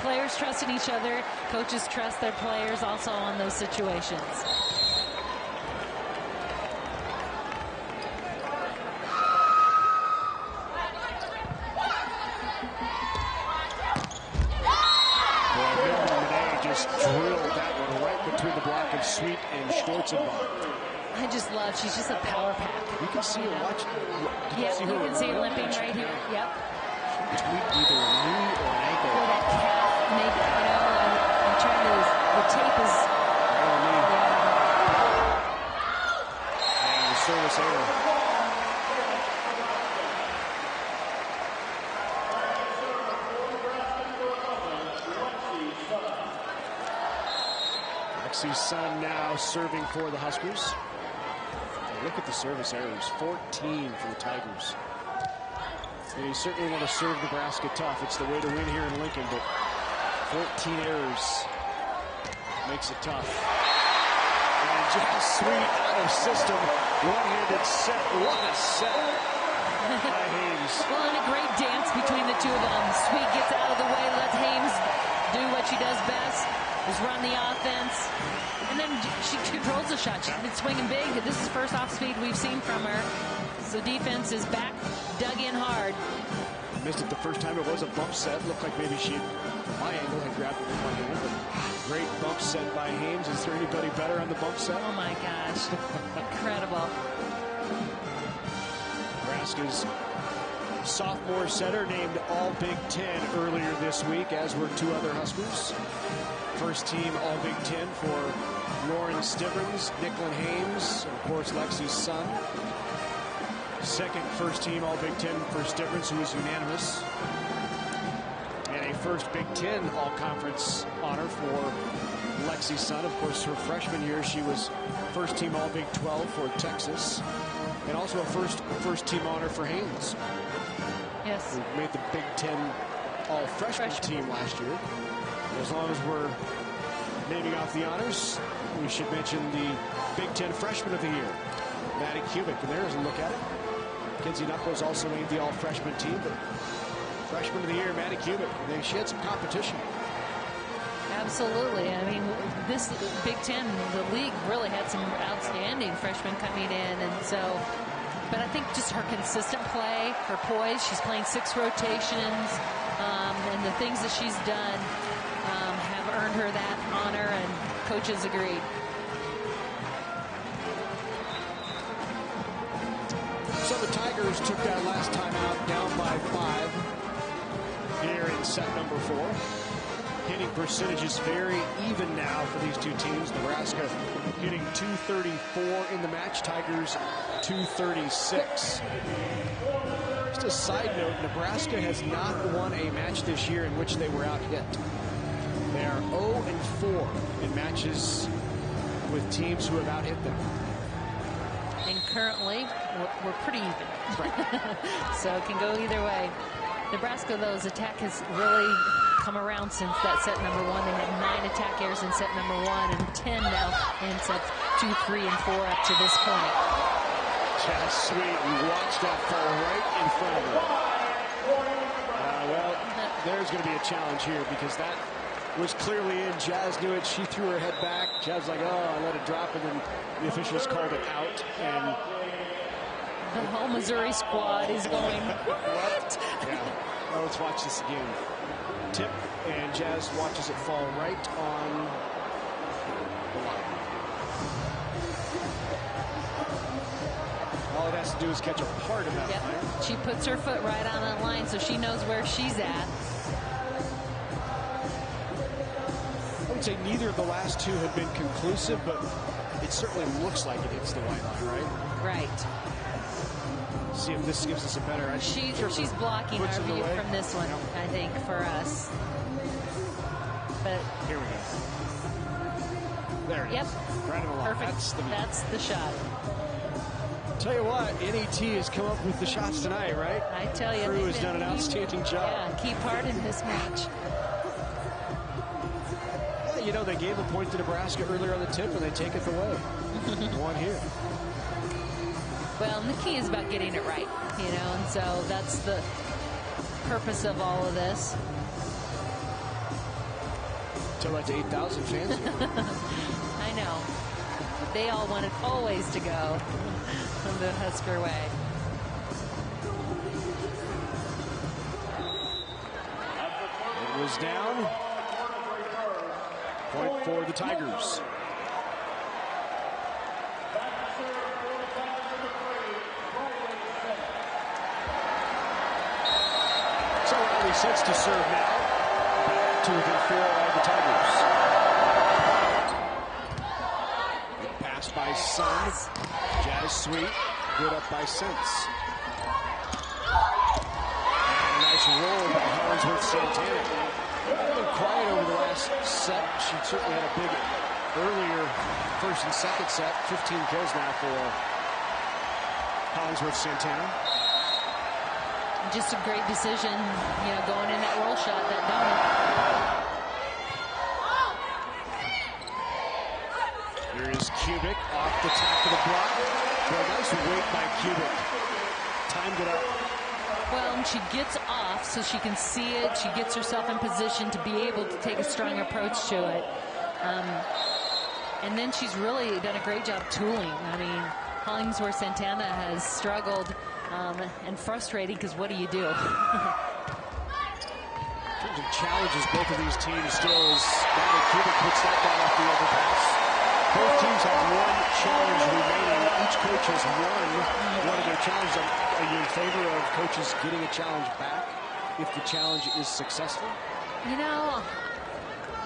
players trusting each other. Coaches trust their players also on those situations. Boy, Milton Meneh just drilled that one right between the block of Sweet and Schwarzenbach. I just love. She's just a power pack. You can see her watch. Did Yep, see you can see limp? limping right here. Yep. Tweaked either a knee or an ankle. Where that calf, maybe, you know, I'm, I'm trying to, the tape is, Right on the knee. yeah. service error. Lexi Sun now serving for the Huskers. Look at the service errors, 14 for the Tigers. You certainly want to serve Nebraska tough. It's the way to win here in Lincoln, but 14 errors makes it tough. And just sweet out of system, one-handed set. What a set. Well, and a great dance between the two of them. Sweet gets out of the way, lets Hames do what she does best, is run the offense. And then she controls the shot. She's been swinging big. This is first off speed we've seen from her. So defense is back, dug in hard. Missed it the first time. It was a bump set. Looked like maybe she, from my angle, had grabbed it with one hand. But great bump set by Hames. Is there anybody better on the bump set? Oh my gosh. Incredible. Nebraska's sophomore setter named All Big Ten earlier this week, as were two other Huskers. First team All Big Ten for Lauren Stivrins, Nicklin Hames, and of course Lexi Sun. Second first team All Big Ten for Stivrins, who was unanimous. And a first Big Ten All Conference honor for Lexi Sun. Of course, her freshman year, she was first team All Big 12 for Texas. And also a first first team honor for Hames. Yes. Who made the Big Ten All Freshman, Freshman. team last year. As long as we're naming off the honors, we should mention the Big Ten Freshman of the Year, Maddie Kubik. And there's a look at it. Kenzie Knuckles also made the All Freshman team, but Freshman of the Year, Maddie Kubik. And they, she had some competition. Absolutely. I mean, this Big Ten, the league really had some outstanding freshmen coming in. And so, but I think just her consistent play, her poise, she's playing six rotations, um, and the things that she's done um, have earned her that honor, and coaches agreed. So the Tigers took that last time out down by five here in set number four. Hitting percentages very even now for these two teams. Nebraska hitting 234 in the match, Tigers 236. Just a side note, Nebraska has not won a match this year in which they were out hit. They are 0 and 4 in matches with teams who have out hit them. And currently, we're, we're pretty even. so it can go either way. Nebraska, though, attack has really come around since that set number one. They had nine attack errors in set number one and 10 now in sets two, three, and four up to this point. Jazz Sweet, watch that fall right in front of her. Uh, well, there's going to be a challenge here because that was clearly in. Jazz knew it. She threw her head back. Jazz like, oh, I let it drop, and then the officials called it out. And The whole Missouri squad is going, what? yeah, well, let's watch this again. Tip, and Jazz watches it fall right on the line. All it has to do is catch a part of that Yep. line. She puts her foot right on that line so she knows where she's at. I would say neither of the last two have been conclusive, but it certainly looks like it hits the white line, right? Right. See if this gives us a better idea. She, she's blocking our view from this one. I think, for us. But, Here we go. There it is. Yep. Right the line. perfect. That's the That's the shot. Tell you what, NET has come up with the shots tonight, right? I tell you. Crew has done an key- outstanding job. Yeah, key part in this match. Yeah, you know, they gave a point to Nebraska earlier on the tip, and they take it away. One here. Well, and the key is about getting it right, you know, and so that's the purpose of all of this. Tell that to 8,000 fans. I know. They all wanted always to go the Husker way. it was down. Point for the Tigers. So Riley sets to serve now. To within four of the Tigers. Good pass by Sun. Jazz Sweet. Good up by Sense. And a nice roll by Hollingsworth Santana. Been quiet over the last set. She certainly had a big earlier first and second set. 15 kills now for Hollingsworth Santana. Just a great decision, you know, going in that roll shot, that donut. Here is Kubik off the top of the block. Boy, nice weight by Kubik. Timed it up. Well, and she gets off so she can see it. She gets herself in position to be able to take a strong approach to it. Um, and then she's really done a great job tooling. I mean, Hollingsworth Santana has struggled um, and frustrating because what do you do? In terms of challenges, both of these teams still is Natalie Kubik puts that down off the overpass. Both teams have one challenge remaining. Each coach has won one of their challenges. Are you in favor of coaches getting a challenge back if the challenge is successful? You know,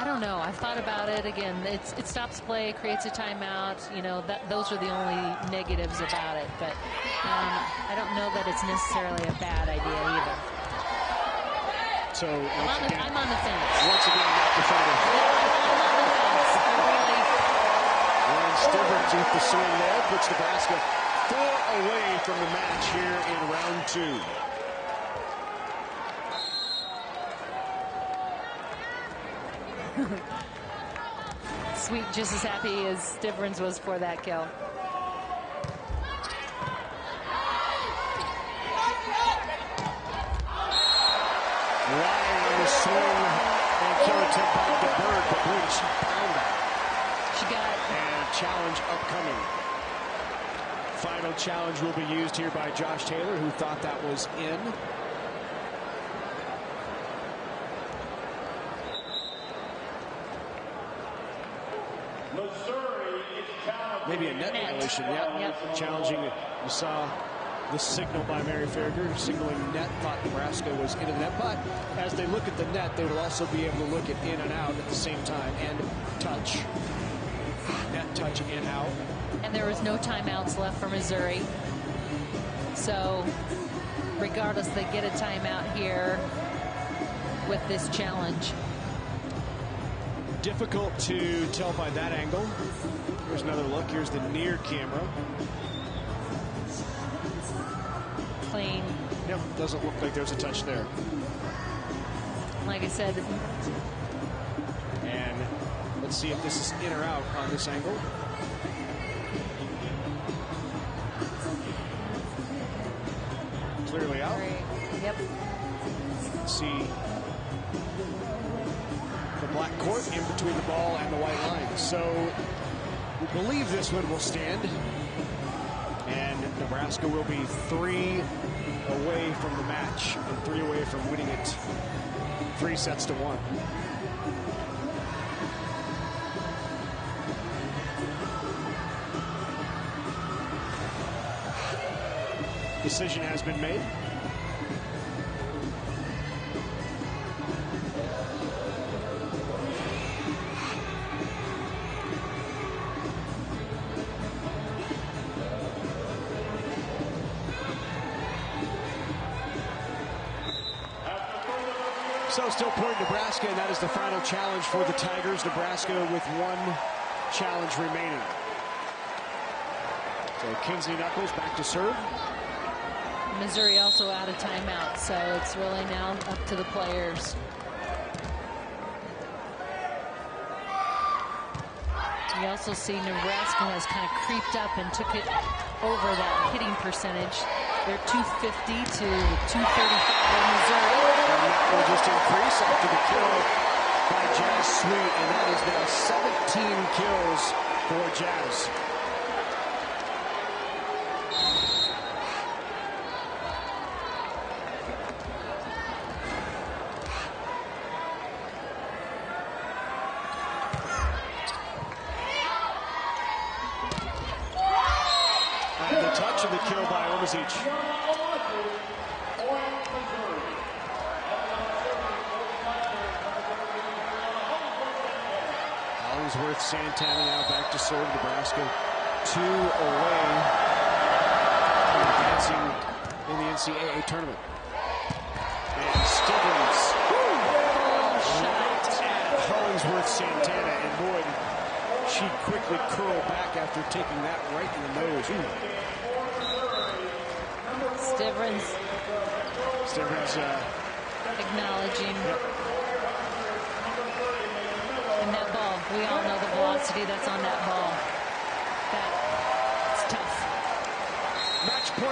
I don't know. I've thought about it again. It's, it stops play, creates a timeout. You know, that, those are the only negatives about it. But um, I don't know that it's necessarily a bad idea either. So I'm on the, again, I'm on the fence. once again, not definitive. I'm on the fence. I really, Lauren Stivrins with the swing there puts Nebraska four away from the match here in round two. Sweet just as happy as Stivrins was for that kill. Ryan on the swing and kill attempt by but boy, did she pound that. She got And challenge upcoming. Final challenge will be used here by Josh Taylor, who thought that was in. Missouri is challenging. Maybe a net Net. violation, yeah. Yep. Challenging, you saw the signal by Mary Farragher, signaling net, thought Nebraska was into the net. But as they look at the net, they will also be able to look at in and out at the same time and touch. Net touch in out. and there was no timeouts left for Missouri. So, regardless, they get a timeout here with this challenge. Difficult to tell by that angle. Here's another look. Here's the near camera. Clean. Yep, doesn't look like there's a touch there. Like I said, And let's see if this is in or out on this angle. Between the ball and the white line. So we believe this one will stand. And Nebraska will be three away from the match and three away from winning it three sets to one. Decision has been made. Challenge for the Tigers. Nebraska with one challenge remaining. So Kenzie Knuckles back to serve. Missouri also out of timeout, so it's really now up to the players. You also see Nebraska has kind of creeped up and took it over that hitting percentage. They're 250 to 235 in Missouri. And that will just increase after the kill Jazz Sweet, and that is now 17 kills for Jazz. And the touch and the kill by Omazic. Hollingsworth Santana now back to serve Nebraska. Two away from advancing in the NCAA tournament. And Stivrins Shot. at Hollingsworth Santana, and boy, she quickly curled back after taking that right in the nose. Ooh. Stivrins Stevens, uh, acknowledging. And that ball, we all know the velocity that's on that ball.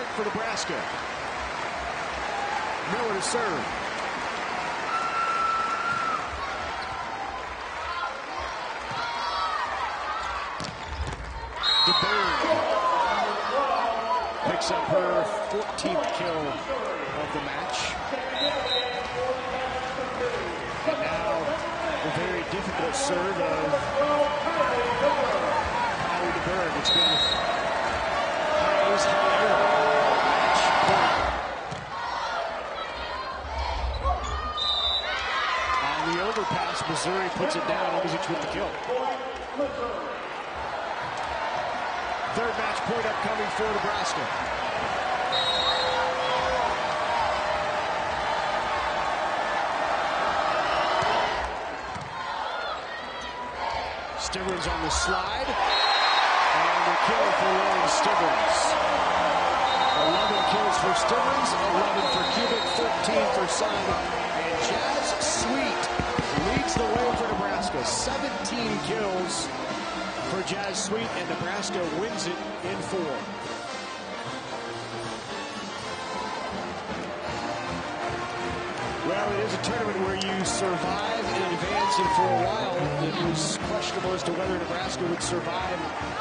Match for Nebraska. Miller to serve. DeBerg picks up her 14th kill of the match. And now the very difficult serve of Kylie DeBerg. It's been highs, high low. Match point. On the overpass, Missouri puts it down. Omazic with the kill. Third match point upcoming for Nebraska. Stivrins on the slide. And the kill for Lauren Stivrins. 11 kills for Stivrins, 11 for Kubik, 13 for Sun. And Jazz leads the way for Nebraska. 17 kills for Jazz Sweet, and Nebraska wins it in four. Well, it is a tournament where you survive in advance, and for a while it was questionable as to whether Nebraska would survive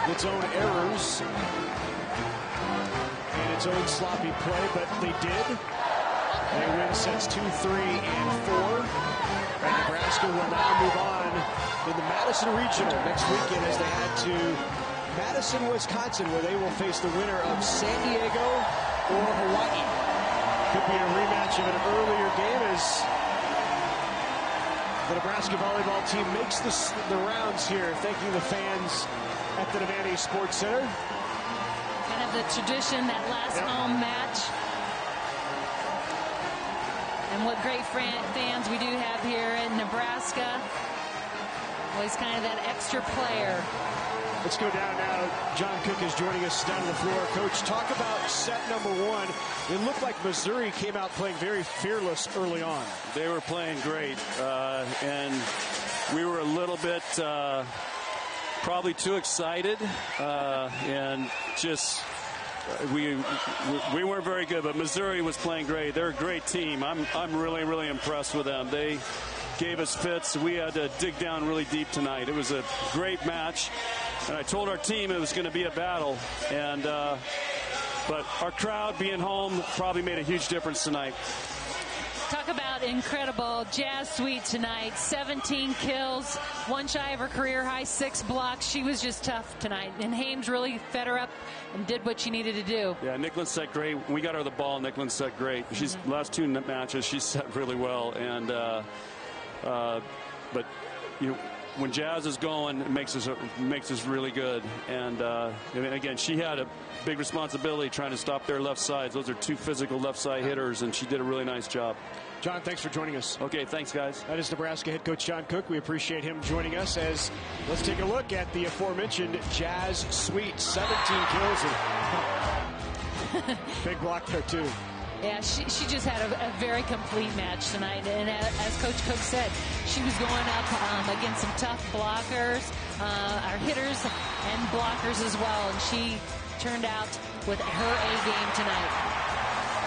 its own errors and its own sloppy play, but they did. They win sets 2, 3, and 4. Nebraska will now move on in the Madison Regional next weekend as they head to Madison, Wisconsin, where they will face the winner of San Diego or Hawaii. Could be a rematch of an earlier game as the Nebraska volleyball team makes the, the rounds here, thanking the fans at the Devaney Sports Center. Kind of the tradition, that last Yep. home match. Fans we do have here in Nebraska. Always kind of that extra player. Let's go down now. John Cook is joining us down on the floor. Coach, talk about set number one. It looked like Missouri came out playing very fearless early on. They were playing great, uh, and we were a little bit uh, probably too excited, uh, and just we we weren't very good. But Missouri was playing great. They're a great team. I'm I'm really really impressed with them. They gave us fits. We had to dig down really deep tonight. It was a great match, and I told our team it was going to be a battle, and. Uh, but our crowd being home probably made a huge difference tonight. Talk about incredible Jazz Sweet tonight. 17 kills, one shy of her career high, six blocks. She was just tough tonight. And Hames really fed her up and did what she needed to do. Yeah, Nicklin set great. We got her the ball, Nicklin set great. She's last two matches, She set really well. And uh, uh, but you know, when Jazz is going, it makes us makes us really good. And uh, again, she had a big responsibility trying to stop their left sides. Those are two physical left side hitters, and she did a really nice job. John, thanks for joining us. Okay, thanks guys. That is Nebraska head coach John Cook. We appreciate him joining us as let's take a look at the aforementioned Jazz Sweet. 17 kills and big block there too. Yeah, she, she just had a, a very complete match tonight. And as Coach Cook said, she was going up um, against some tough blockers, uh, our hitters, and blockers as well. And she turned out with her A game tonight.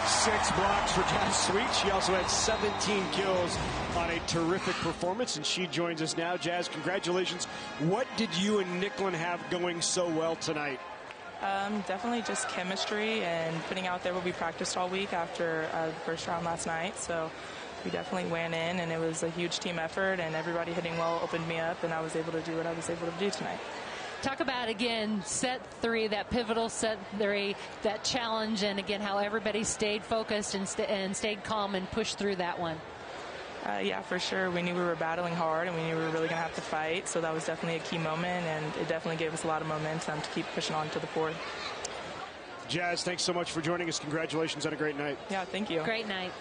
Six blocks for Jazz Sweet. She also had 17 kills on a terrific performance, and she joins us now. Jazz, congratulations. What did you and Nicklin have going so well tonight? Um, definitely just chemistry and putting out there what we practiced all week after uh, the first round last night. So we definitely went in, and it was a huge team effort, and everybody hitting well opened me up, and I was able to do what I was able to do tonight. Talk about again set three, that pivotal set three, that challenge, and again how everybody stayed focused and, sta and stayed calm and pushed through that one. Uh, yeah, for sure. We knew we were battling hard and we knew we were really going to have to fight. So that was definitely a key moment, and it definitely gave us a lot of momentum to keep pushing on to the fourth. Jazz, thanks so much for joining us. Congratulations on a great night. Yeah, thank you. Great night.